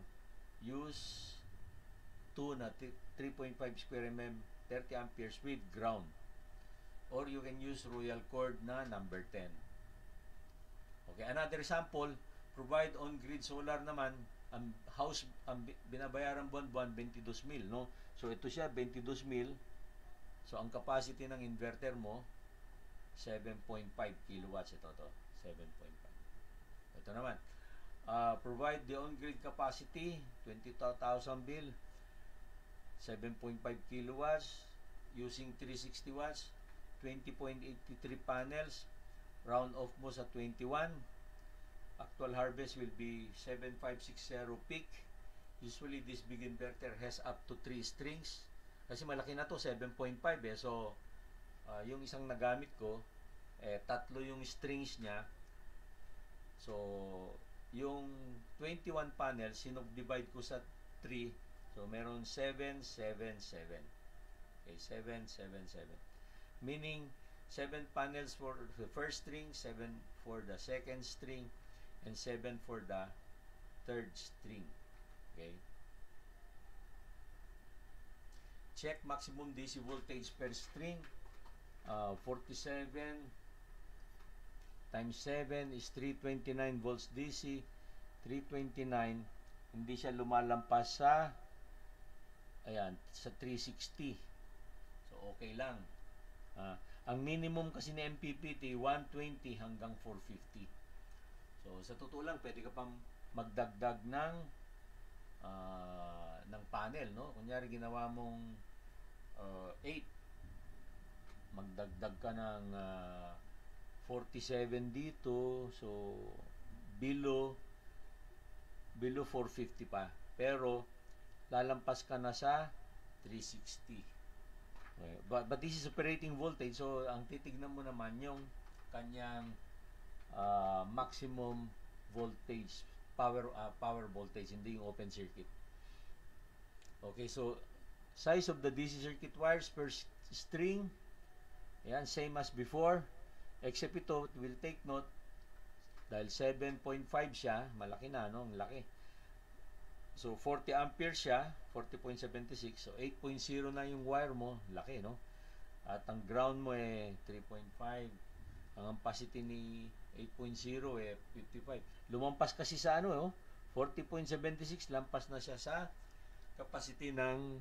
use 2 na 3.5 square mm 30 amperes with ground or you can use royal cord na number 10 okay another sample provide on grid solar naman ang house ang bi- binabayaran buwan-buwan 22 mil no? So ito siya 22 mil. So ang capacity ng inverter mo 7.5 kilowatts ito to. 7.5 ito naman. Uh, provide the on-grid capacity 20,000 bill 7.5 kilowatts. Using 360 watts 20.83 panels round off mo sa 21 actual harvest will be 7560 peak. Usually this big inverter has up to 3 strings. Kasi malaki na to 7.5 eh. So uh, yung isang nagamit ko eh tatlo yung strings niya. So yung 21 panels sinubdivide ko sa 3 so meron 7 7 7 okay 7 7 7 meaning 7 panels for the first string 7 for the second string and 7 for the third string. Okay? Check maximum DC voltage per string. Uh, 47 times 7 is 329 volts DC. 329 hindi siya lumalampas sa ayan sa 360 so okay lang. Ah, ang minimum kasi ni MPPT 120 hanggang 450 so sa totoo lang pwede ka pang magdagdag ng ah, ng panel no? Kunyari ginawa mong ah, 8 magdagdag ka ng ah, 47 dito. So below below 450 pa. Pero lalampas ka na sa 360 But, but this is operating voltage so ang titignan mo naman yung kanyang ah, maximum voltage power ah, power voltage hindi yung open circuit okay so size of the DC circuit wires per string Ayan, same as before. Except ito, will take note, dahil 7.5 siya, malaki na, no? Ang laki. So, 40 ampere siya, 40.76. So, 8.0 na yung wire mo, laki, no? At ang ground mo eh, 3.5. Ang capacity ni 8.0 eh, 55. Lumampas kasi sa ano, oh, 40.76, lampas na siya sa capacity ng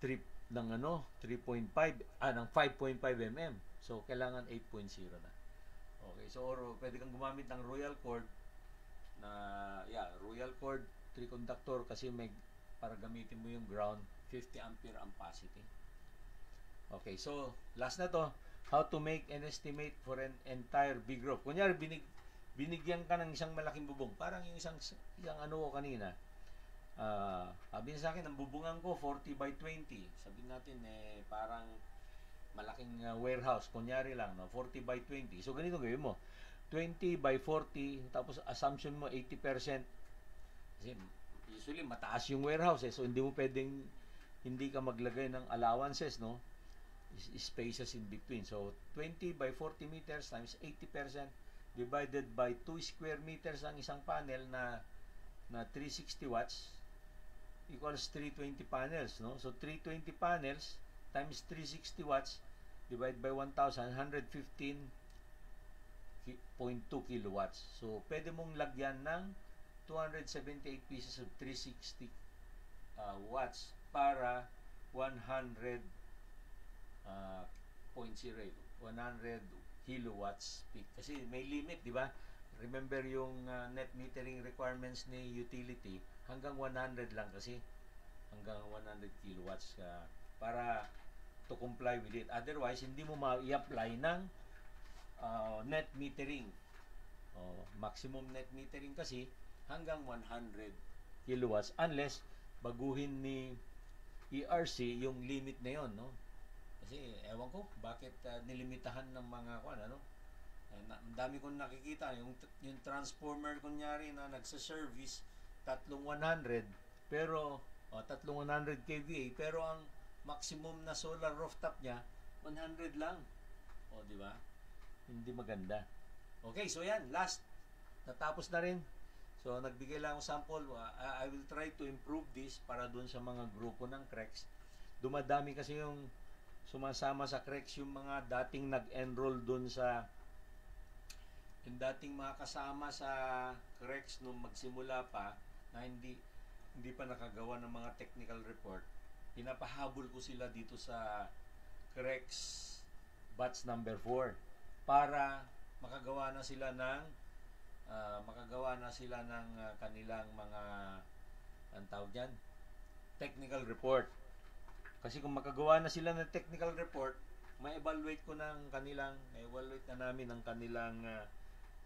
3 ng ano 3.5 ah ng 5.5 mm so kailangan 8.0 na okay so or pwede kang gumamit ng royal cord na yeah royal cord 3 conductor kasi may para gamitin mo yung ground 50 ampere ampacity okay so last na to how to make an estimate for an entire big roof kunyari binig binigyan ka ng isang malaking bubong parang yung isang isang ano ko kanina Ah, sabi sa akin, ang bubungan ko 40 by 20. Sabi natin eh parang malaking ah, warehouse, kunyari lang, no? 40 by 20. So ganito gawin mo. 20 by 40, tapos assumption mo 80%. Kasi usually mataas yung warehouse eh, so hindi mo pwedeng hindi ka maglagay ng allowances, no? Spaces in between. So 20 by 40 meters times 80% divided by 2 square meters ang isang panel na na 360 watts equals 320 panels, no? So 320 panels times 360 watts divided by 1,000, 115 ki- 0.2 kilowatts. So, pwede mong lagyan ng 278 pieces of 360 uh, watts para 100 uh, 0.0, 100 kilowatts peak. Kasi may limit, di ba? Remember yung uh, net metering requirements ni utility, hanggang 100 lang kasi. Hanggang 100 kilowatts uh, para to comply with it. Otherwise, hindi mo ma-i-apply ng uh, net metering. Oh, maximum net metering kasi hanggang 100 kilowatts unless baguhin ni ERC yung limit na yon, no? Kasi ewan ko bakit uh, nilimitahan ng mga kwan ano? Eh, ang dami kong nakikita yung yung transformer kunyari na nagsa-service tatlong 100 pero oh, tatlong 100 kVA pero ang maximum na solar rooftop niya 100 lang. O di ba? Hindi maganda. Okay, so yan, last. Natapos na rin. So, nagbigay lang ako sample. Uh, I will try to improve this para dun sa mga grupo ng CREX. Dumadami kasi yung sumasama sa CREX yung mga dating nag-enroll dun sa yung dating mga kasama sa CREX nung magsimula pa na hindi hindi pa nakagawa ng mga technical report pinapahabol ko sila dito sa CREX batch number 4 para makagawa na sila ng ah, makagawa na sila ng ah, kanilang mga ang tawag dyan technical report kasi kung makagawa na sila ng technical report may evaluate ko ng kanilang may evaluate na namin ng kanilang ah,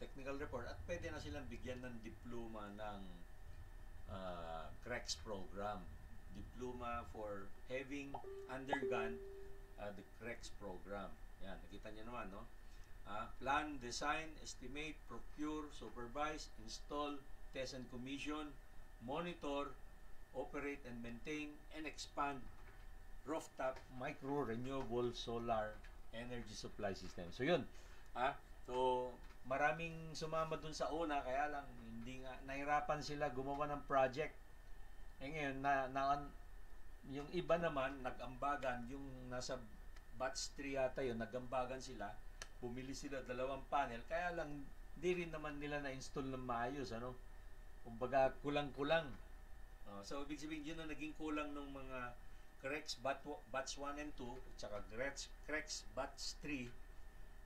technical report at pwede na silang bigyan ng diploma ng uh, CREX program diploma for having undergone uh, the CREX program. Yan, nakita niyo naman, no? Ah, plan, design, estimate, procure, supervise, install, test and commission, monitor, operate and maintain, and expand rooftop micro renewable solar energy supply system. So yun. Ah, so maraming sumama dun sa una kaya lang hindi nga nahirapan sila gumawa ng project eh ngayon, na, na, yung iba naman, nag-ambagan, yung nasa batch 3 yata yun, nag-ambagan sila, bumili sila dalawang panel, kaya lang, di rin naman nila na-install ng maayos, ano? Kumbaga, kulang-kulang. Oh, so, ibig sabihin, yun ang naging kulang ng mga Crex bat, batch 1 and 2, at saka Crex, batch 3,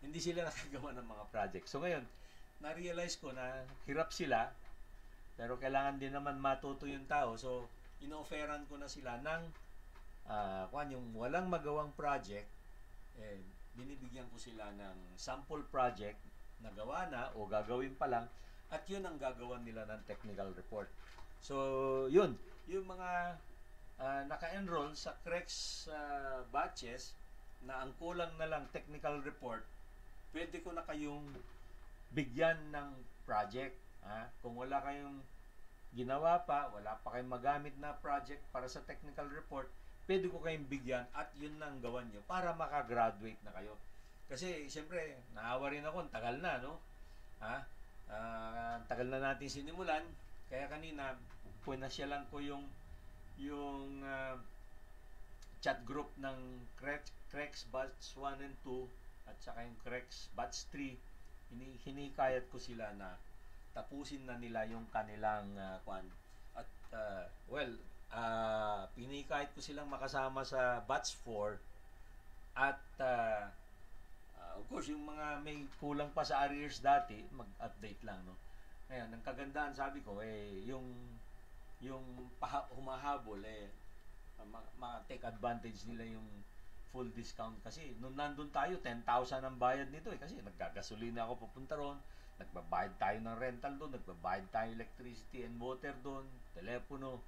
hindi sila nakagawa ng mga project. So, ngayon, na-realize ko na hirap sila, pero kailangan din naman matuto yung tao. So, ino-offeran ko na sila ng uh, kwan, yung walang magawang project, eh, binibigyan ko sila ng sample project na gawa na o gagawin pa lang at yun ang gagawan nila ng technical report. So, yun. Yung mga uh, naka-enroll sa CREX uh, batches na ang kulang na lang technical report, pwede ko na kayong bigyan ng project Ha? Kung wala kayong ginawa pa, wala pa kayong magamit na project para sa technical report, pwede ko kayong bigyan at yun lang gawan nyo para makagraduate na kayo. Kasi, siyempre, naawa rin ako, tagal na, no? Ha? Uh, tagal na natin sinimulan, kaya kanina, pinasyalan ko yung yung uh, chat group ng Crex, Crex Batch 1 and 2 at saka yung Crex Batch 3 hini, hinikayat ko sila na tapusin na nila yung kanilang uh, kwan. At uh, well, uh, pinikahit ko silang makasama sa batch 4 at uh, uh, of course yung mga may kulang pa sa arrears dati, mag-update lang no. Ngayon, ang kagandahan sabi ko eh yung yung humahabol eh ma-take advantage nila yung full discount kasi nung nandun tayo 10,000 ang bayad nito eh kasi naggagasolina ako papunta ron nagbabayad tayo ng rental doon, nagbabayad tayo electricity and water doon, telepono.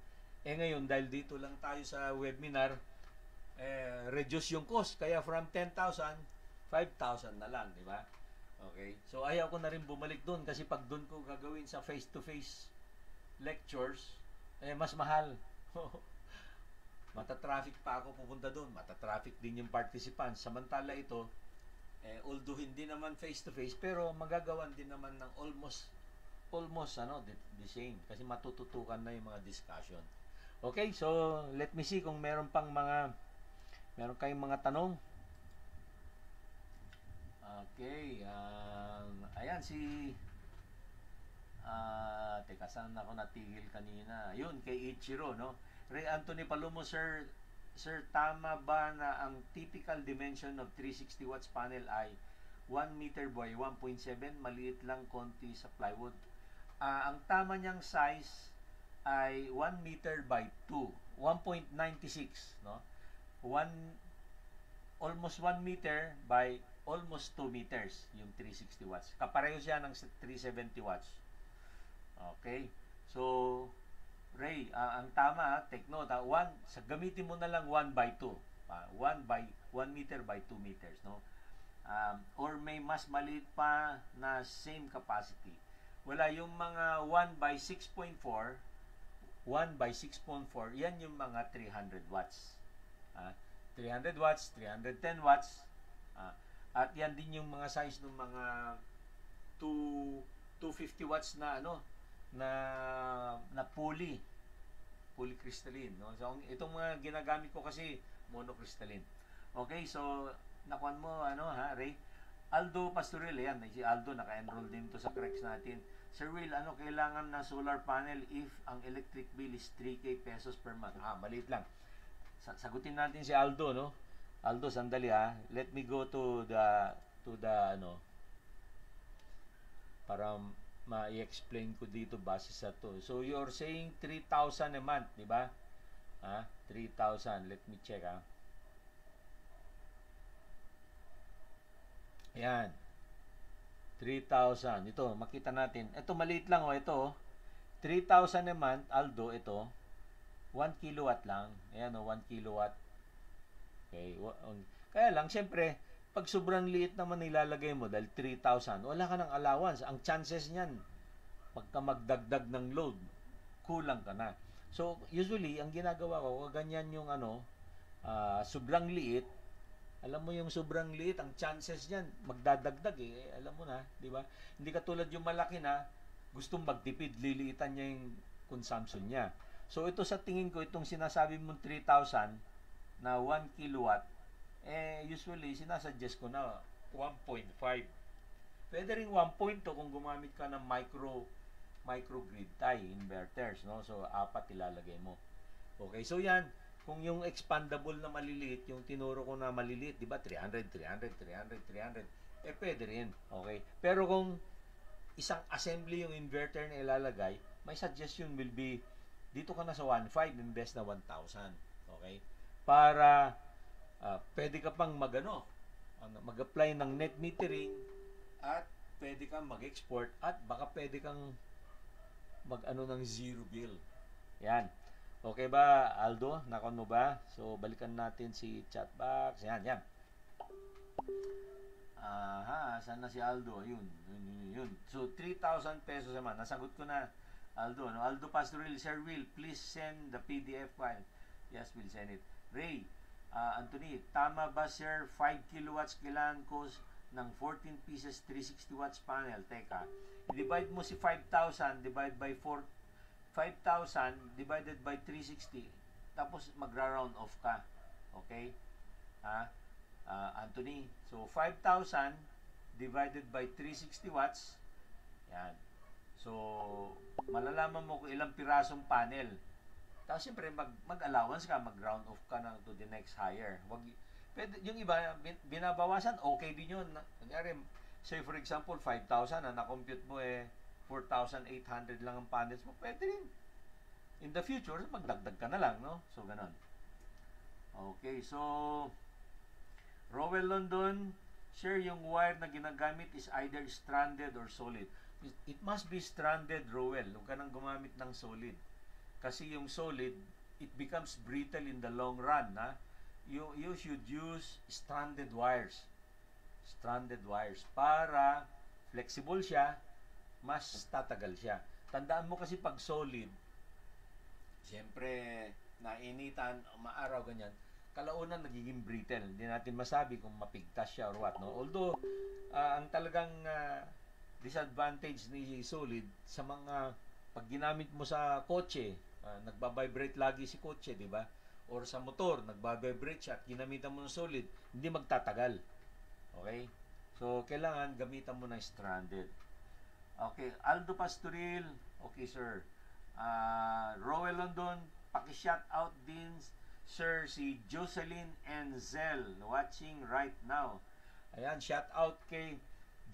Eh ngayon, dahil dito lang tayo sa webinar, eh, reduce yung cost. Kaya from 10,000, 5,000 na lang, di ba? Okay? So ayaw ko na rin bumalik doon kasi pag doon ko gagawin sa face-to-face lectures, eh mas mahal. Mata-traffic pa ako pupunta doon. Mata-traffic din yung participants. Samantala ito, eh, although hindi naman face-to-face, pero magagawan din naman ng almost almost ano the, the same kasi matututukan na yung mga discussion. Okay, so let me see kung meron pang mga meron kayong mga tanong. Okay, um, ayan si ah teka saan ako natigil kanina. Yun kay Ichiro no. Ray Anthony Palomo sir Sir, tama ba na ang typical dimension of 360 watts panel ay 1 meter by 1.7? Maliit lang konti sa plywood. Ah, ang tama niyang size ay 1 meter by 2. 1.96, no? 1 almost 1 meter by almost 2 meters yung 360 watts. Kapareho siya ng 370 watts. Okay? So, Ray, ah, ang tama, take note, ah, one, sa, gamitin mo na lang 1 by 2. Ah, 1 by 1 meter by 2 meters, no? Um, or may mas maliit pa na same capacity. Wala yung mga 1 by 6.4, 1 by 6.4, yan yung mga 300 watts. Ah, 300 watts, 310 watts, ah, at yan din yung mga size ng mga 2 250 watts na ano na na pulley polycrystalline no? So itong mga ginagamit ko kasi monocrystalline. Okay so nakuan mo ano ha Ray? Aldo Pastoril yan. Si Aldo naka-enroll din to sa Crex natin Sir Will ano kailangan na solar panel if ang electric bill is 3k pesos per month ah maliit lang Sa- sagutin natin si Aldo no Aldo sandali ha let me go to the to the ano para ma-explain ko dito base sa to. So you're saying 3,000 a month, di ba? Ha? 3,000. Let me check ha. Ayan. 3,000. Ito, makita natin. Ito, maliit lang oh. Ito, oh. 3,000 a month, Aldo, ito. 1 kilowatt lang. Ayan oh, 1 kilowatt. Okay. um, Kaya lang, syempre, pag sobrang liit naman nilalagay mo dahil 3,000, wala ka ng allowance. Ang chances niyan, pagka magdagdag ng load, kulang ka na. So, usually, ang ginagawa ko, ganyan yung ano, ah, sobrang liit, alam mo yung sobrang liit, ang chances niyan, magdadagdag eh. Alam mo na, di ba? Hindi katulad yung malaki na, gustong magtipid, liliitan niya yung consumption niya. So, ito sa tingin ko, itong sinasabi mong 3,000 na 1 kilowatt, eh, usually, sinasuggest ko na 1.5. Pwede rin 1.2 kung gumamit ka ng micro microgrid tie inverters, no? So, apat ilalagay mo. Okay, so yan, kung yung expandable na maliliit, yung tinuro ko na maliliit, di ba? 300, 300, 300, 300, eh pwede rin. Okay? Pero kung isang assembly yung inverter na ilalagay, my suggestion will be, dito ka na sa 1.5, invest na 1,000. Okay? Para ah, pwede ka pang magano, ano, mag-apply ng net metering at pwede kang mag-export at baka pwede kang mag-ano ng zero bill. Yan. Okay ba, Aldo? Nakon mo ba? So, balikan natin si chat box. Yan, yan. Aha, saan na si Aldo? Ayun, yun, yun, yun. So, 3,000 pesos naman. Nasagot ko na, Aldo. No? Aldo Pastoril, Sir Will, please send the PDF file. Yes, we'll send it. Ray, ah, Anthony, tama ba sir 5 kilowatts kailangan ko ng 14 pieces 360 watts panel? Teka, divide mo si 5,000 divide by 4 5,000 divided by 360 tapos magra-round off ka. Okay? Ha? Ah, Anthony, so 5,000 divided by 360 watts yan. So, malalaman mo kung ilang pirasong panel. Tapos siyempre mag mag-allowance ka, mag-round off ka na to the next higher. Wag pwede, yung iba bin- binabawasan, okay din 'yun. Na- Kunyari, say for example 5,000 na na-compute mo eh 4,800 lang ang panels mo, pwede rin. In the future, magdagdag ka na lang, no? So, ganun. Okay, so, Rowell London, share yung wire na ginagamit is either stranded or solid. It, must be stranded, Rowell. Huwag ka nang gumamit ng solid. Kasi yung solid, it becomes brittle in the long run. Ha? You, you should use stranded wires. stranded wires para flexible siya, mas tatagal siya. Tandaan mo kasi pag solid, siyempre nainitan, maaraw ganyan, kalaunan nagiging brittle. Hindi natin masabi kung mapigtas siya or what. No? Although, ah, ang talagang ah, disadvantage ni solid sa mga pag ginamit mo sa kotse, ah, nagba-vibrate lagi si kotse, di ba? Or sa motor, nagba-vibrate siya at ginamitan mo ng solid, hindi magtatagal. Okay? So, kailangan gamitan mo ng stranded. Okay, Aldo Pastoril, okay sir. Uh, Roel London, paki-shout out din sir si Jocelyn Enzel watching right now. Ayan, shout out kay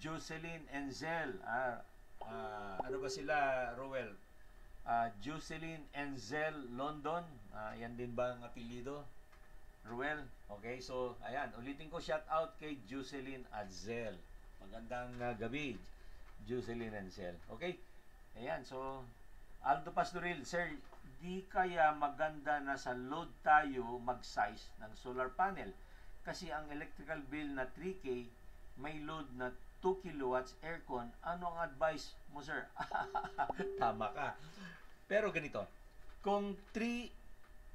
Jocelyn Enzel. Ah, ah, ano ba sila, Roel? Ah, Jocelyn Enzel London. Ah, yan din ba ang apelido? Ruel. Okay, so ayan, ulitin ko shout out kay Jocelyn Adzel. Magandang uh, gabi, Jocelyn Adzel. Okay? Ayan, so Aldo Pastoril, sir, di kaya maganda na sa load tayo mag-size ng solar panel kasi ang electrical bill na 3K may load na 2 kilowatts aircon. Ano ang advice mo, sir? Tama ka. Pero ganito, kung 3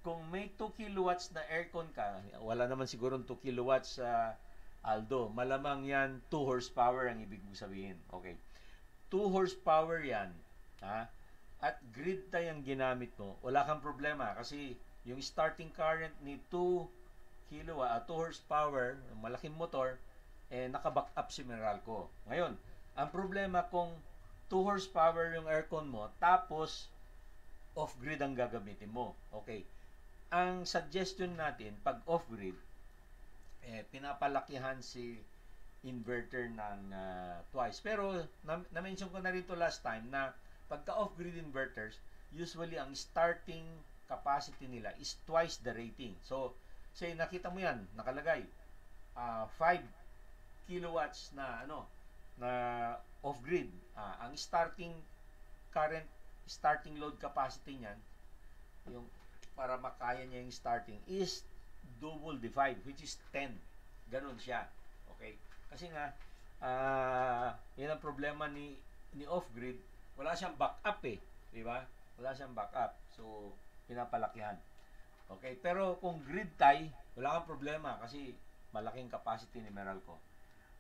kung may 2 kilowatts na aircon ka, wala naman siguro 2 kilowatts sa Aldo. Malamang yan 2 horsepower ang ibig mo sabihin. Okay. 2 horsepower yan. Ha? At grid tie ang ginamit mo. Wala kang problema kasi yung starting current ni 2 kilowatt, uh, 2 horsepower, malaking motor, eh, naka-back up si Meralco. Ngayon, ang problema kung 2 horsepower yung aircon mo, tapos off-grid ang gagamitin mo. Okay ang suggestion natin pag off-grid, eh, pinapalakihan si inverter ng uh, twice. Pero na- na-mention ko na rito last time na pagka off-grid inverters, usually ang starting capacity nila is twice the rating. So, say nakita mo yan, nakalagay uh, 5 kilowatts na ano na off-grid. Uh, ang starting current starting load capacity niyan yung para makaya niya yung starting is double the 5 which is 10. Ganun siya. Okay? Kasi nga uh, yan ang problema ni ni off-grid. Wala siyang backup eh. Di ba? Wala siyang backup. So, pinapalakihan. Okay? Pero kung grid tie, wala kang problema kasi malaking capacity ni Meralco.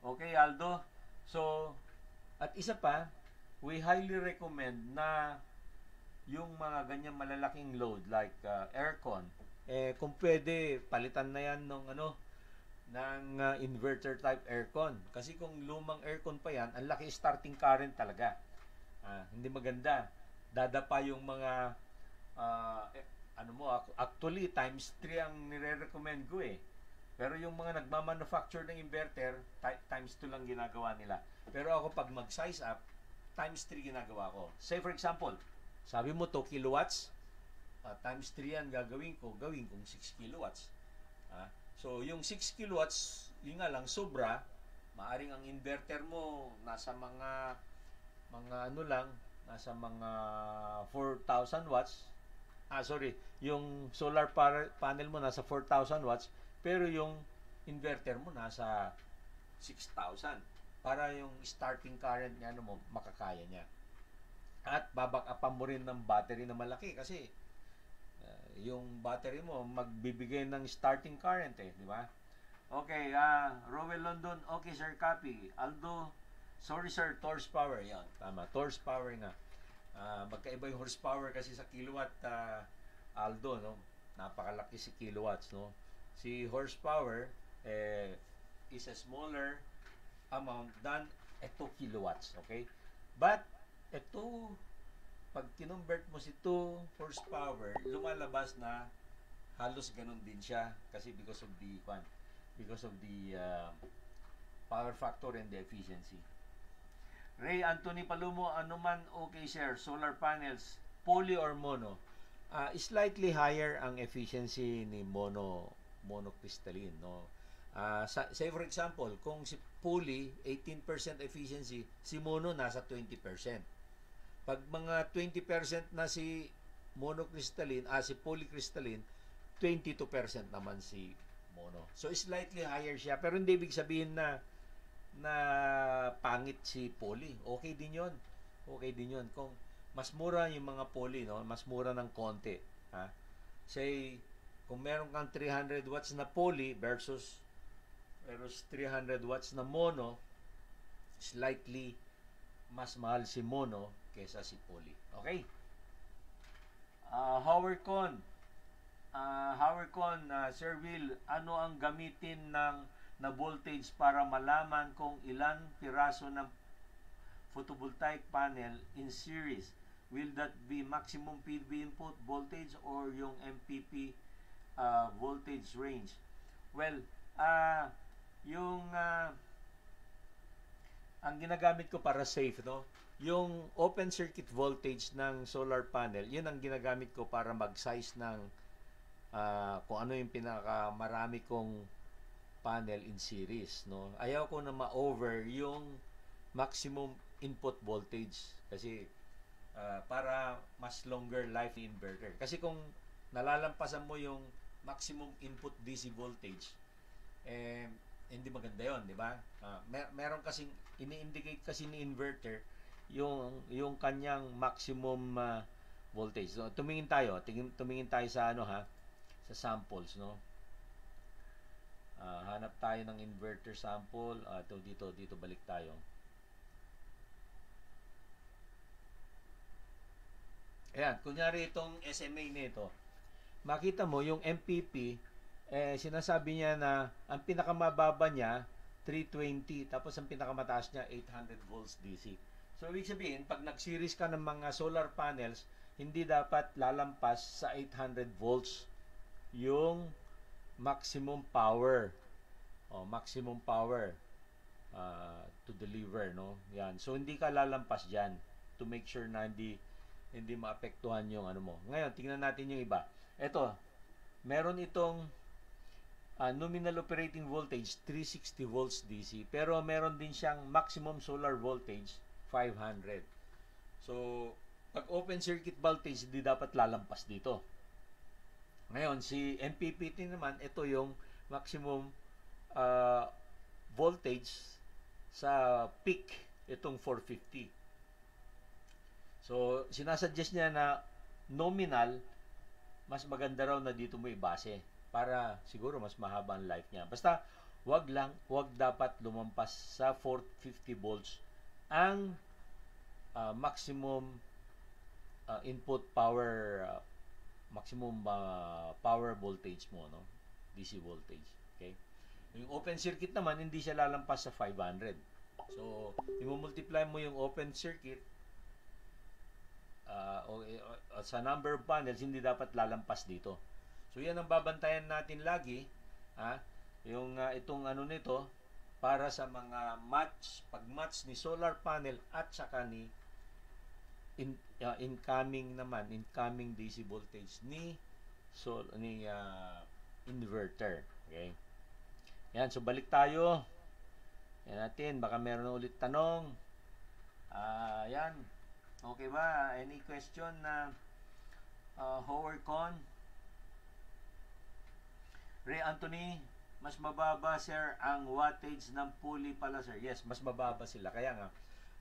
Okay, Aldo? So, at isa pa, we highly recommend na yung mga ganyan malalaking load like uh, aircon, eh kung pwede palitan na yan ng ano ng uh, inverter type aircon. Kasi kung lumang aircon pa yan, ang laki starting current talaga. Ah, hindi maganda. Dadapa yung mga uh, eh, ano mo, actually times 3 ang nire-recommend ko eh. Pero yung mga nagmamanufacture ng inverter, times 2 lang ginagawa nila. Pero ako pag mag-size up, times 3 ginagawa ko. Say for example, sabi mo 2 kilowatts, uh, times 3 yan gagawin ko, gawin kong 6 kilowatts. Uh, so, yung 6 kilowatts, yun nga lang, sobra, maaring ang inverter mo nasa mga mga ano lang, nasa mga 4,000 watts. Ah, sorry, yung solar panel mo nasa 4,000 watts, pero yung inverter mo nasa 6,000 para yung starting current niya ano mo makakaya niya. At babackupan mo rin ng battery na malaki kasi yung battery mo magbibigay ng starting current eh, di ba? Okay, uh, Rowell London, okay sir, copy. Aldo, sorry sir, Torch Power, yan. Tama, Torch Power nga. Uh, magkaiba yung horsepower kasi sa kilowatt uh, Aldo, no? Napakalaki si kilowatts, no? Si horsepower eh, is a smaller amount than a 2 kilowatts, okay? But ito, pag kinonvert mo si 2 horsepower, lumalabas na halos ganun din siya kasi because of the one, because of the uh, power factor and the efficiency. Ray Anthony Palumo, ano man okay sir, solar panels, poly or mono? Uh, slightly higher ang efficiency ni mono monocrystalline, no? Uh, sa, say for example, kung si poly 18% efficiency, si mono nasa 20%. Pag mga 20% na si monocrystalline, ah, si polycrystalline, 22% naman si mono. So, slightly higher siya. Pero hindi ibig sabihin na na pangit si poly. Okay din 'yon. Okay din 'yon kung mas mura yung mga poly, no? Mas mura ng konti, ha? Say kung meron kang 300 watts na poly versus versus 300 watts na mono, slightly mas mahal si mono kesa si poly. Okay? Uh, Howard Con. Uh, Howard Con, uh, Sir Will, ano ang gamitin ng na voltage para malaman kung ilan piraso ng photovoltaic panel in series? Will that be maximum PV input voltage or yung MPP uh, voltage range? Well, uh, yung uh, ang ginagamit ko para safe, no? Yung open circuit voltage ng solar panel, yun ang ginagamit ko para mag-size ng uh, kung ano yung pinakamarami kong panel in series, no? Ayaw ko na ma-over yung maximum input voltage kasi uh, para mas longer life inverter. Kasi kung nalalampasan mo yung maximum input DC voltage, eh, hindi maganda yon di ba? Uh, mer- meron kasing ini-indicate kasi ni inverter yung yung kanyang maximum uh, voltage. So, tumingin tayo, tingin, tumingin tayo sa ano ha, sa samples, no? Uh, hanap tayo ng inverter sample. Uh, ito dito, dito balik tayo. Ayan, kunyari itong SMA nito. Makita mo yung MPP, eh, sinasabi niya na ang pinakamababa niya 320 tapos ang pinakamataas niya 800 volts DC. So, ibig sabihin, pag nag-series ka ng mga solar panels, hindi dapat lalampas sa 800 volts yung maximum power. Oh, maximum power uh, to deliver, no? Yan. So, hindi ka lalampas diyan to make sure na hindi hindi maapektuhan yung ano mo. Ngayon, tingnan natin yung iba. Ito, meron itong uh, nominal operating voltage 360 volts DC pero meron din siyang maximum solar voltage 500. So, pag open circuit voltage, hindi dapat lalampas dito. Ngayon, si MPPT naman, ito yung maximum uh, voltage sa peak, itong 450. So, sinasuggest niya na nominal, mas maganda raw na dito mo ibase para siguro mas mahaba ang life niya. Basta, wag lang, wag dapat lumampas sa 450 volts ang uh, maximum uh, input power uh, maximum uh, power voltage mo no? DC voltage okay? Yung open circuit naman hindi siya lalampas sa 500 so i-multiply mo yung open circuit uh, o, o, sa number of panels hindi dapat lalampas dito. So yan ang babantayan natin lagi ha yung uh, itong ano nito para sa mga match, pag-match ni solar panel at saka ni in, uh, incoming naman, incoming DC voltage ni so ni uh, inverter. Okay? Yan, so balik tayo. Yan natin, baka meron ulit tanong. Ah, uh, yan. Okay ba? Any question na uh, Howard Con? Ray Anthony, mas mababa sir ang wattage ng pulley pala sir. Yes, mas mababa sila. Kaya nga,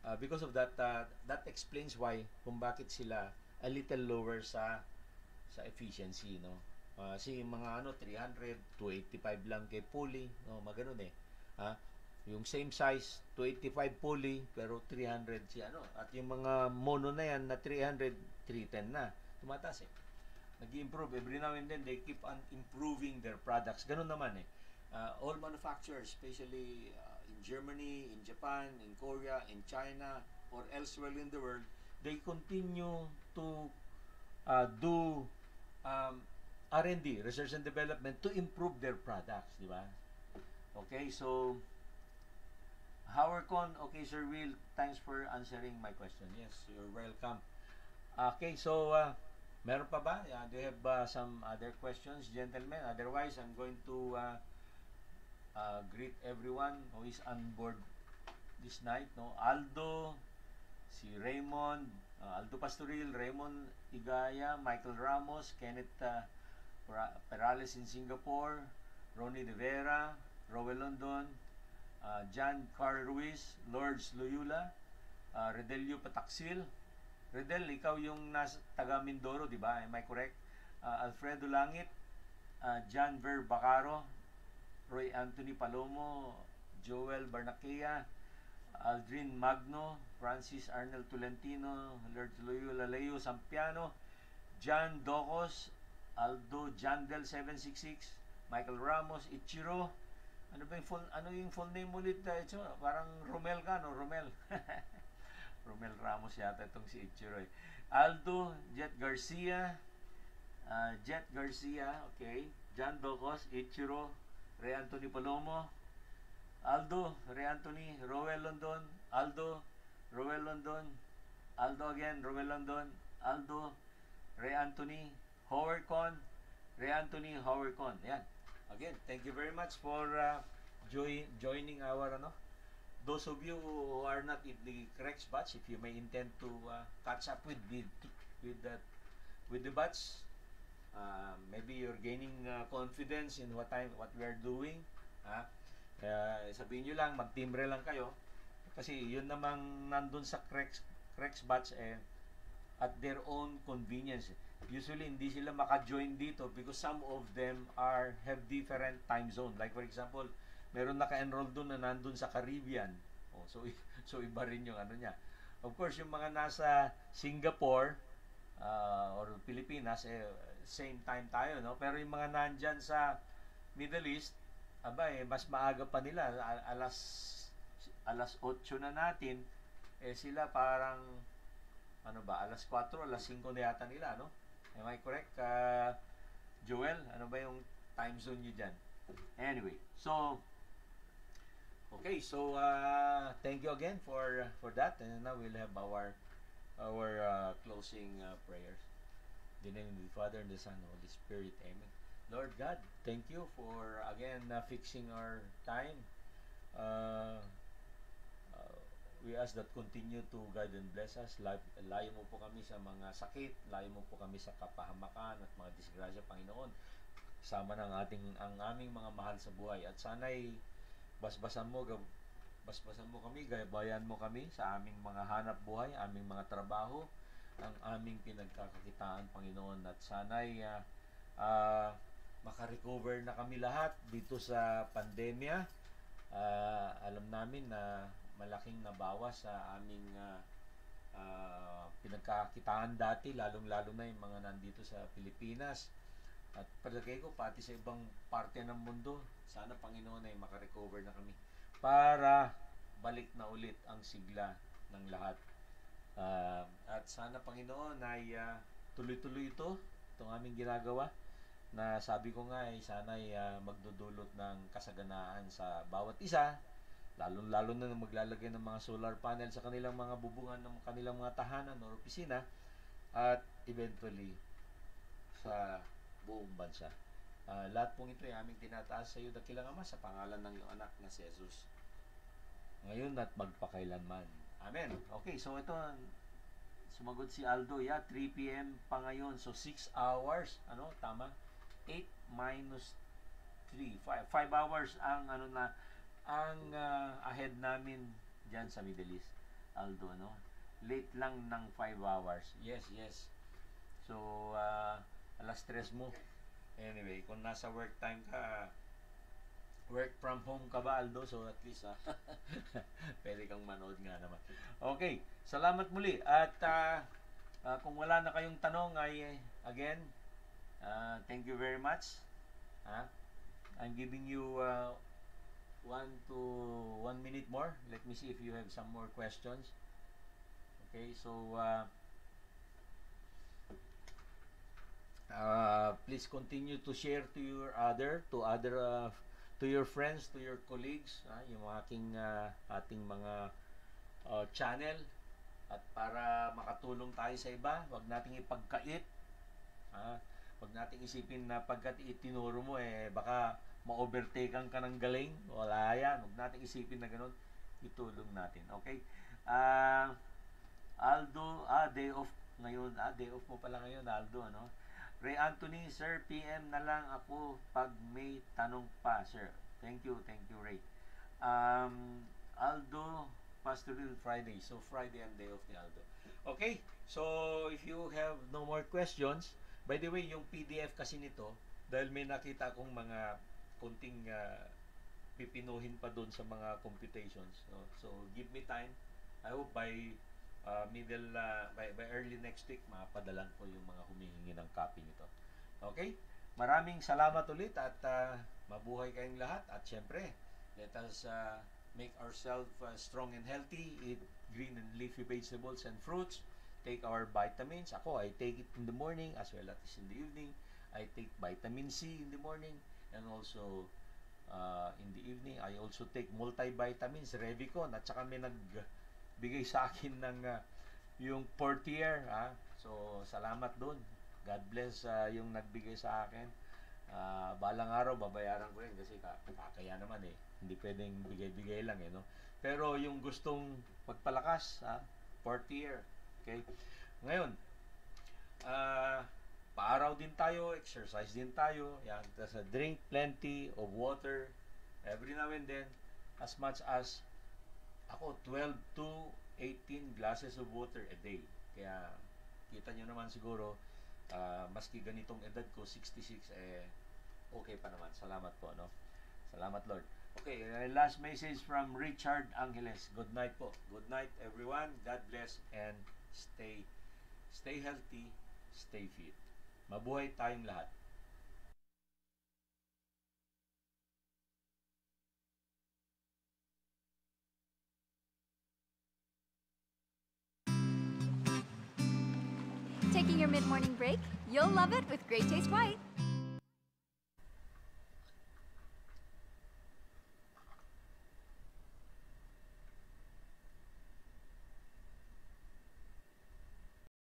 uh, because of that, uh, that explains why kung bakit sila a little lower sa sa efficiency, no? Uh, si mga ano 300 285 lang kay pulley, no, maganoon eh. Ha? Yung same size 285 pulley pero 300 si ano at yung mga mono na yan na 300 310 na. Tumataas eh. Nag-improve every now and then they keep on improving their products. Ganun naman eh uh, all manufacturers, especially uh, in Germany, in Japan, in Korea, in China, or elsewhere in the world, they continue to uh, do um, R&D, research and development, to improve their products, di ba? Okay, so Howard Con, okay, Sir Will, thanks for answering my question. Yes, you're welcome. Okay, so uh, meron pa ba? Uh, do you have uh, some other questions, gentlemen? Otherwise, I'm going to uh, uh, greet everyone who is on board this night. No? Aldo, si Raymond, uh, Aldo Pastoril, Raymond Igaya, Michael Ramos, Kenneth uh, Perales in Singapore, Ronnie De Vera, Rowell London, uh, John Carl Ruiz, Lords Loyola, uh, Redelio Pataksil. Redel, ikaw yung nasa taga Mindoro, di ba? Am I correct? Uh, Alfredo Langit, uh, John Ver Bacaro, Roy Anthony Palomo, Joel Barnaquea, Aldrin Magno, Francis Arnel Tolentino, Lord Loyola Leo Sampiano, John Docos, Aldo Jandel 766, Michael Ramos, Ichiro, ano ba yung full, ano yung full name ulit uh, ito? Parang Romel ka, no? Romel. Romel Ramos yata itong si Ichiro eh. Aldo, Jet Garcia, uh, Jet Garcia, okay. John Docos, Ichiro, Ray Anthony Palomo, Aldo, Ray Anthony, Roel London, Aldo, Roel London, Aldo again, Roel London, Aldo, Ray Anthony, Howard Con, Ray Anthony, Howard Con. Yan. Again, thank you very much for uh, join, joining our ano. Those of you who are not in the correct batch, if you may intend to uh, catch up with the with that with the batch, uh, maybe you're gaining uh, confidence in what time what we are doing. Ha? Kaya sabihin nyo lang, magtimbre lang kayo. Kasi yun namang nandun sa Crex, Crex batch eh, at their own convenience. Usually, hindi sila maka-join dito because some of them are have different time zone. Like for example, meron naka-enroll doon na nandun sa Caribbean. Oh, so, so iba rin yung ano niya. Of course, yung mga nasa Singapore uh, or Pilipinas, eh, same time tayo, no? Pero yung mga nandyan sa Middle East, aba eh, mas maaga pa nila. Alas, alas 8 na natin, eh sila parang, ano ba, alas 4, alas 5 na yata nila, no? Am I correct? Uh, Joel, ano ba yung time zone nyo dyan? Anyway, so, okay, so, uh, thank you again for for that. And now we'll have our our uh, closing uh, prayers. The name of the Father, and the Son, and the Holy Spirit. Amen. Lord God, thank you for again uh, fixing our time. Uh, uh, we ask that continue to guide and bless us. Lay, layo mo po kami sa mga sakit, layo mo po kami sa kapahamakan at mga disgrasya, Panginoon. Sama ng ating ang aming mga mahal sa buhay at sana'y basbasan mo basbasan mo kami, gabayan mo kami sa aming mga hanap buhay, aming mga trabaho, ang aming pinagkakakitaan, Panginoon. At sana'y uh, uh, makarecover na kami lahat dito sa pandemya. Uh, alam namin na malaking nabawas sa aming uh, uh, pinagkakitaan dati, lalong-lalo na yung mga nandito sa Pilipinas. At palagay ko, pati sa ibang parte ng mundo, sana Panginoon ay makarecover na kami para balik na ulit ang sigla ng lahat. Uh, at sana Panginoon ay uh, tuloy-tuloy ito, itong aming ginagawa na sabi ko nga ay sana ay uh, magdudulot ng kasaganaan sa bawat isa lalong-lalo na maglalagay ng mga solar panel sa kanilang mga bubungan ng kanilang mga tahanan o opisina at eventually sa buong bansa. Uh, lahat pong ito ay aming tinataas sa iyo dakilang Ama sa pangalan ng iyong anak na si Jesus. Ngayon at magpakailanman. Amen. Okay, so ito sumagot si Aldo, yeah, 3 p.m. pa ngayon. So 6 hours, ano, tama? 8 minus 3, 5, 5 hours ang ano na ang uh, ahead namin diyan sa Middle East. Aldo, no? Late lang ng 5 hours. Yes, yes. So, uh, alas 3 mo. Anyway, kung nasa work time ka, work from home ka ba, Aldo? So, at least, uh, pwede kang manood nga naman. Okay, salamat muli. At uh, uh, kung wala na kayong tanong, ay, again, Uh, thank you very much. Uh, I'm giving you uh, one to one minute more. Let me see if you have some more questions. Okay, so uh, uh, please continue to share to your other, to other, uh, to your friends, to your colleagues, uh, yung aking uh, ating mga uh, channel at para makatulong tayo sa iba, wag nating ipagkait. Uh, Huwag nating isipin na pagkat itinuro mo eh baka ma-overtaken ka ng galing. Wala yan. Huwag nating isipin na ganun. Itulong natin. Okay? Uh, Aldo, ah, day off ngayon. Ah, day off mo pala ngayon, Aldo, ano? Ray Anthony, sir, PM na lang ako pag may tanong pa, sir. Thank you, thank you, Ray. Um, Aldo Pastoril Friday. So Friday and day of ni Aldo. Okay, so if you have no more questions, by the way, yung PDF kasi nito, dahil may nakita akong mga kunting ah, pipinuhin pa doon sa mga computations. No? So give me time. I hope by uh, middle uh, by, by early next week mapadalan ko yung mga humihingi ng copy nito. Okay? Maraming salamat ulit at uh, mabuhay kayong lahat at syempre let us uh, make ourselves uh, strong and healthy, eat green and leafy vegetables and fruits, take our vitamins. Ako, I take it in the morning as well as in the evening. I take vitamin C in the morning and also uh, in the evening. I also take multivitamins, Revicon, at saka may nagbigay sa akin ng uh, yung Portier. Ha? So, salamat doon. God bless uh, yung nagbigay sa akin. Uh, balang araw, babayaran ko rin kasi ka- kakaya naman eh. Hindi pwedeng bigay-bigay lang eh, no? Pero yung gustong magpalakas, ha? Portier. Okay? Ngayon, ah, paaraw din tayo, exercise din tayo. Yan, tas, uh, drink plenty of water every now and then as much as ako 12 to 18 glasses of water a day. Kaya kita nyo naman siguro ah, maski ganitong edad ko 66 eh okay pa naman. Salamat po no. Salamat Lord. Okay, uh, last message from Richard Angeles. Good night po. Good night everyone. God bless and stay stay healthy, stay fit. Mabuhay tayong lahat. Your mid morning break? You'll love it with Great Taste White.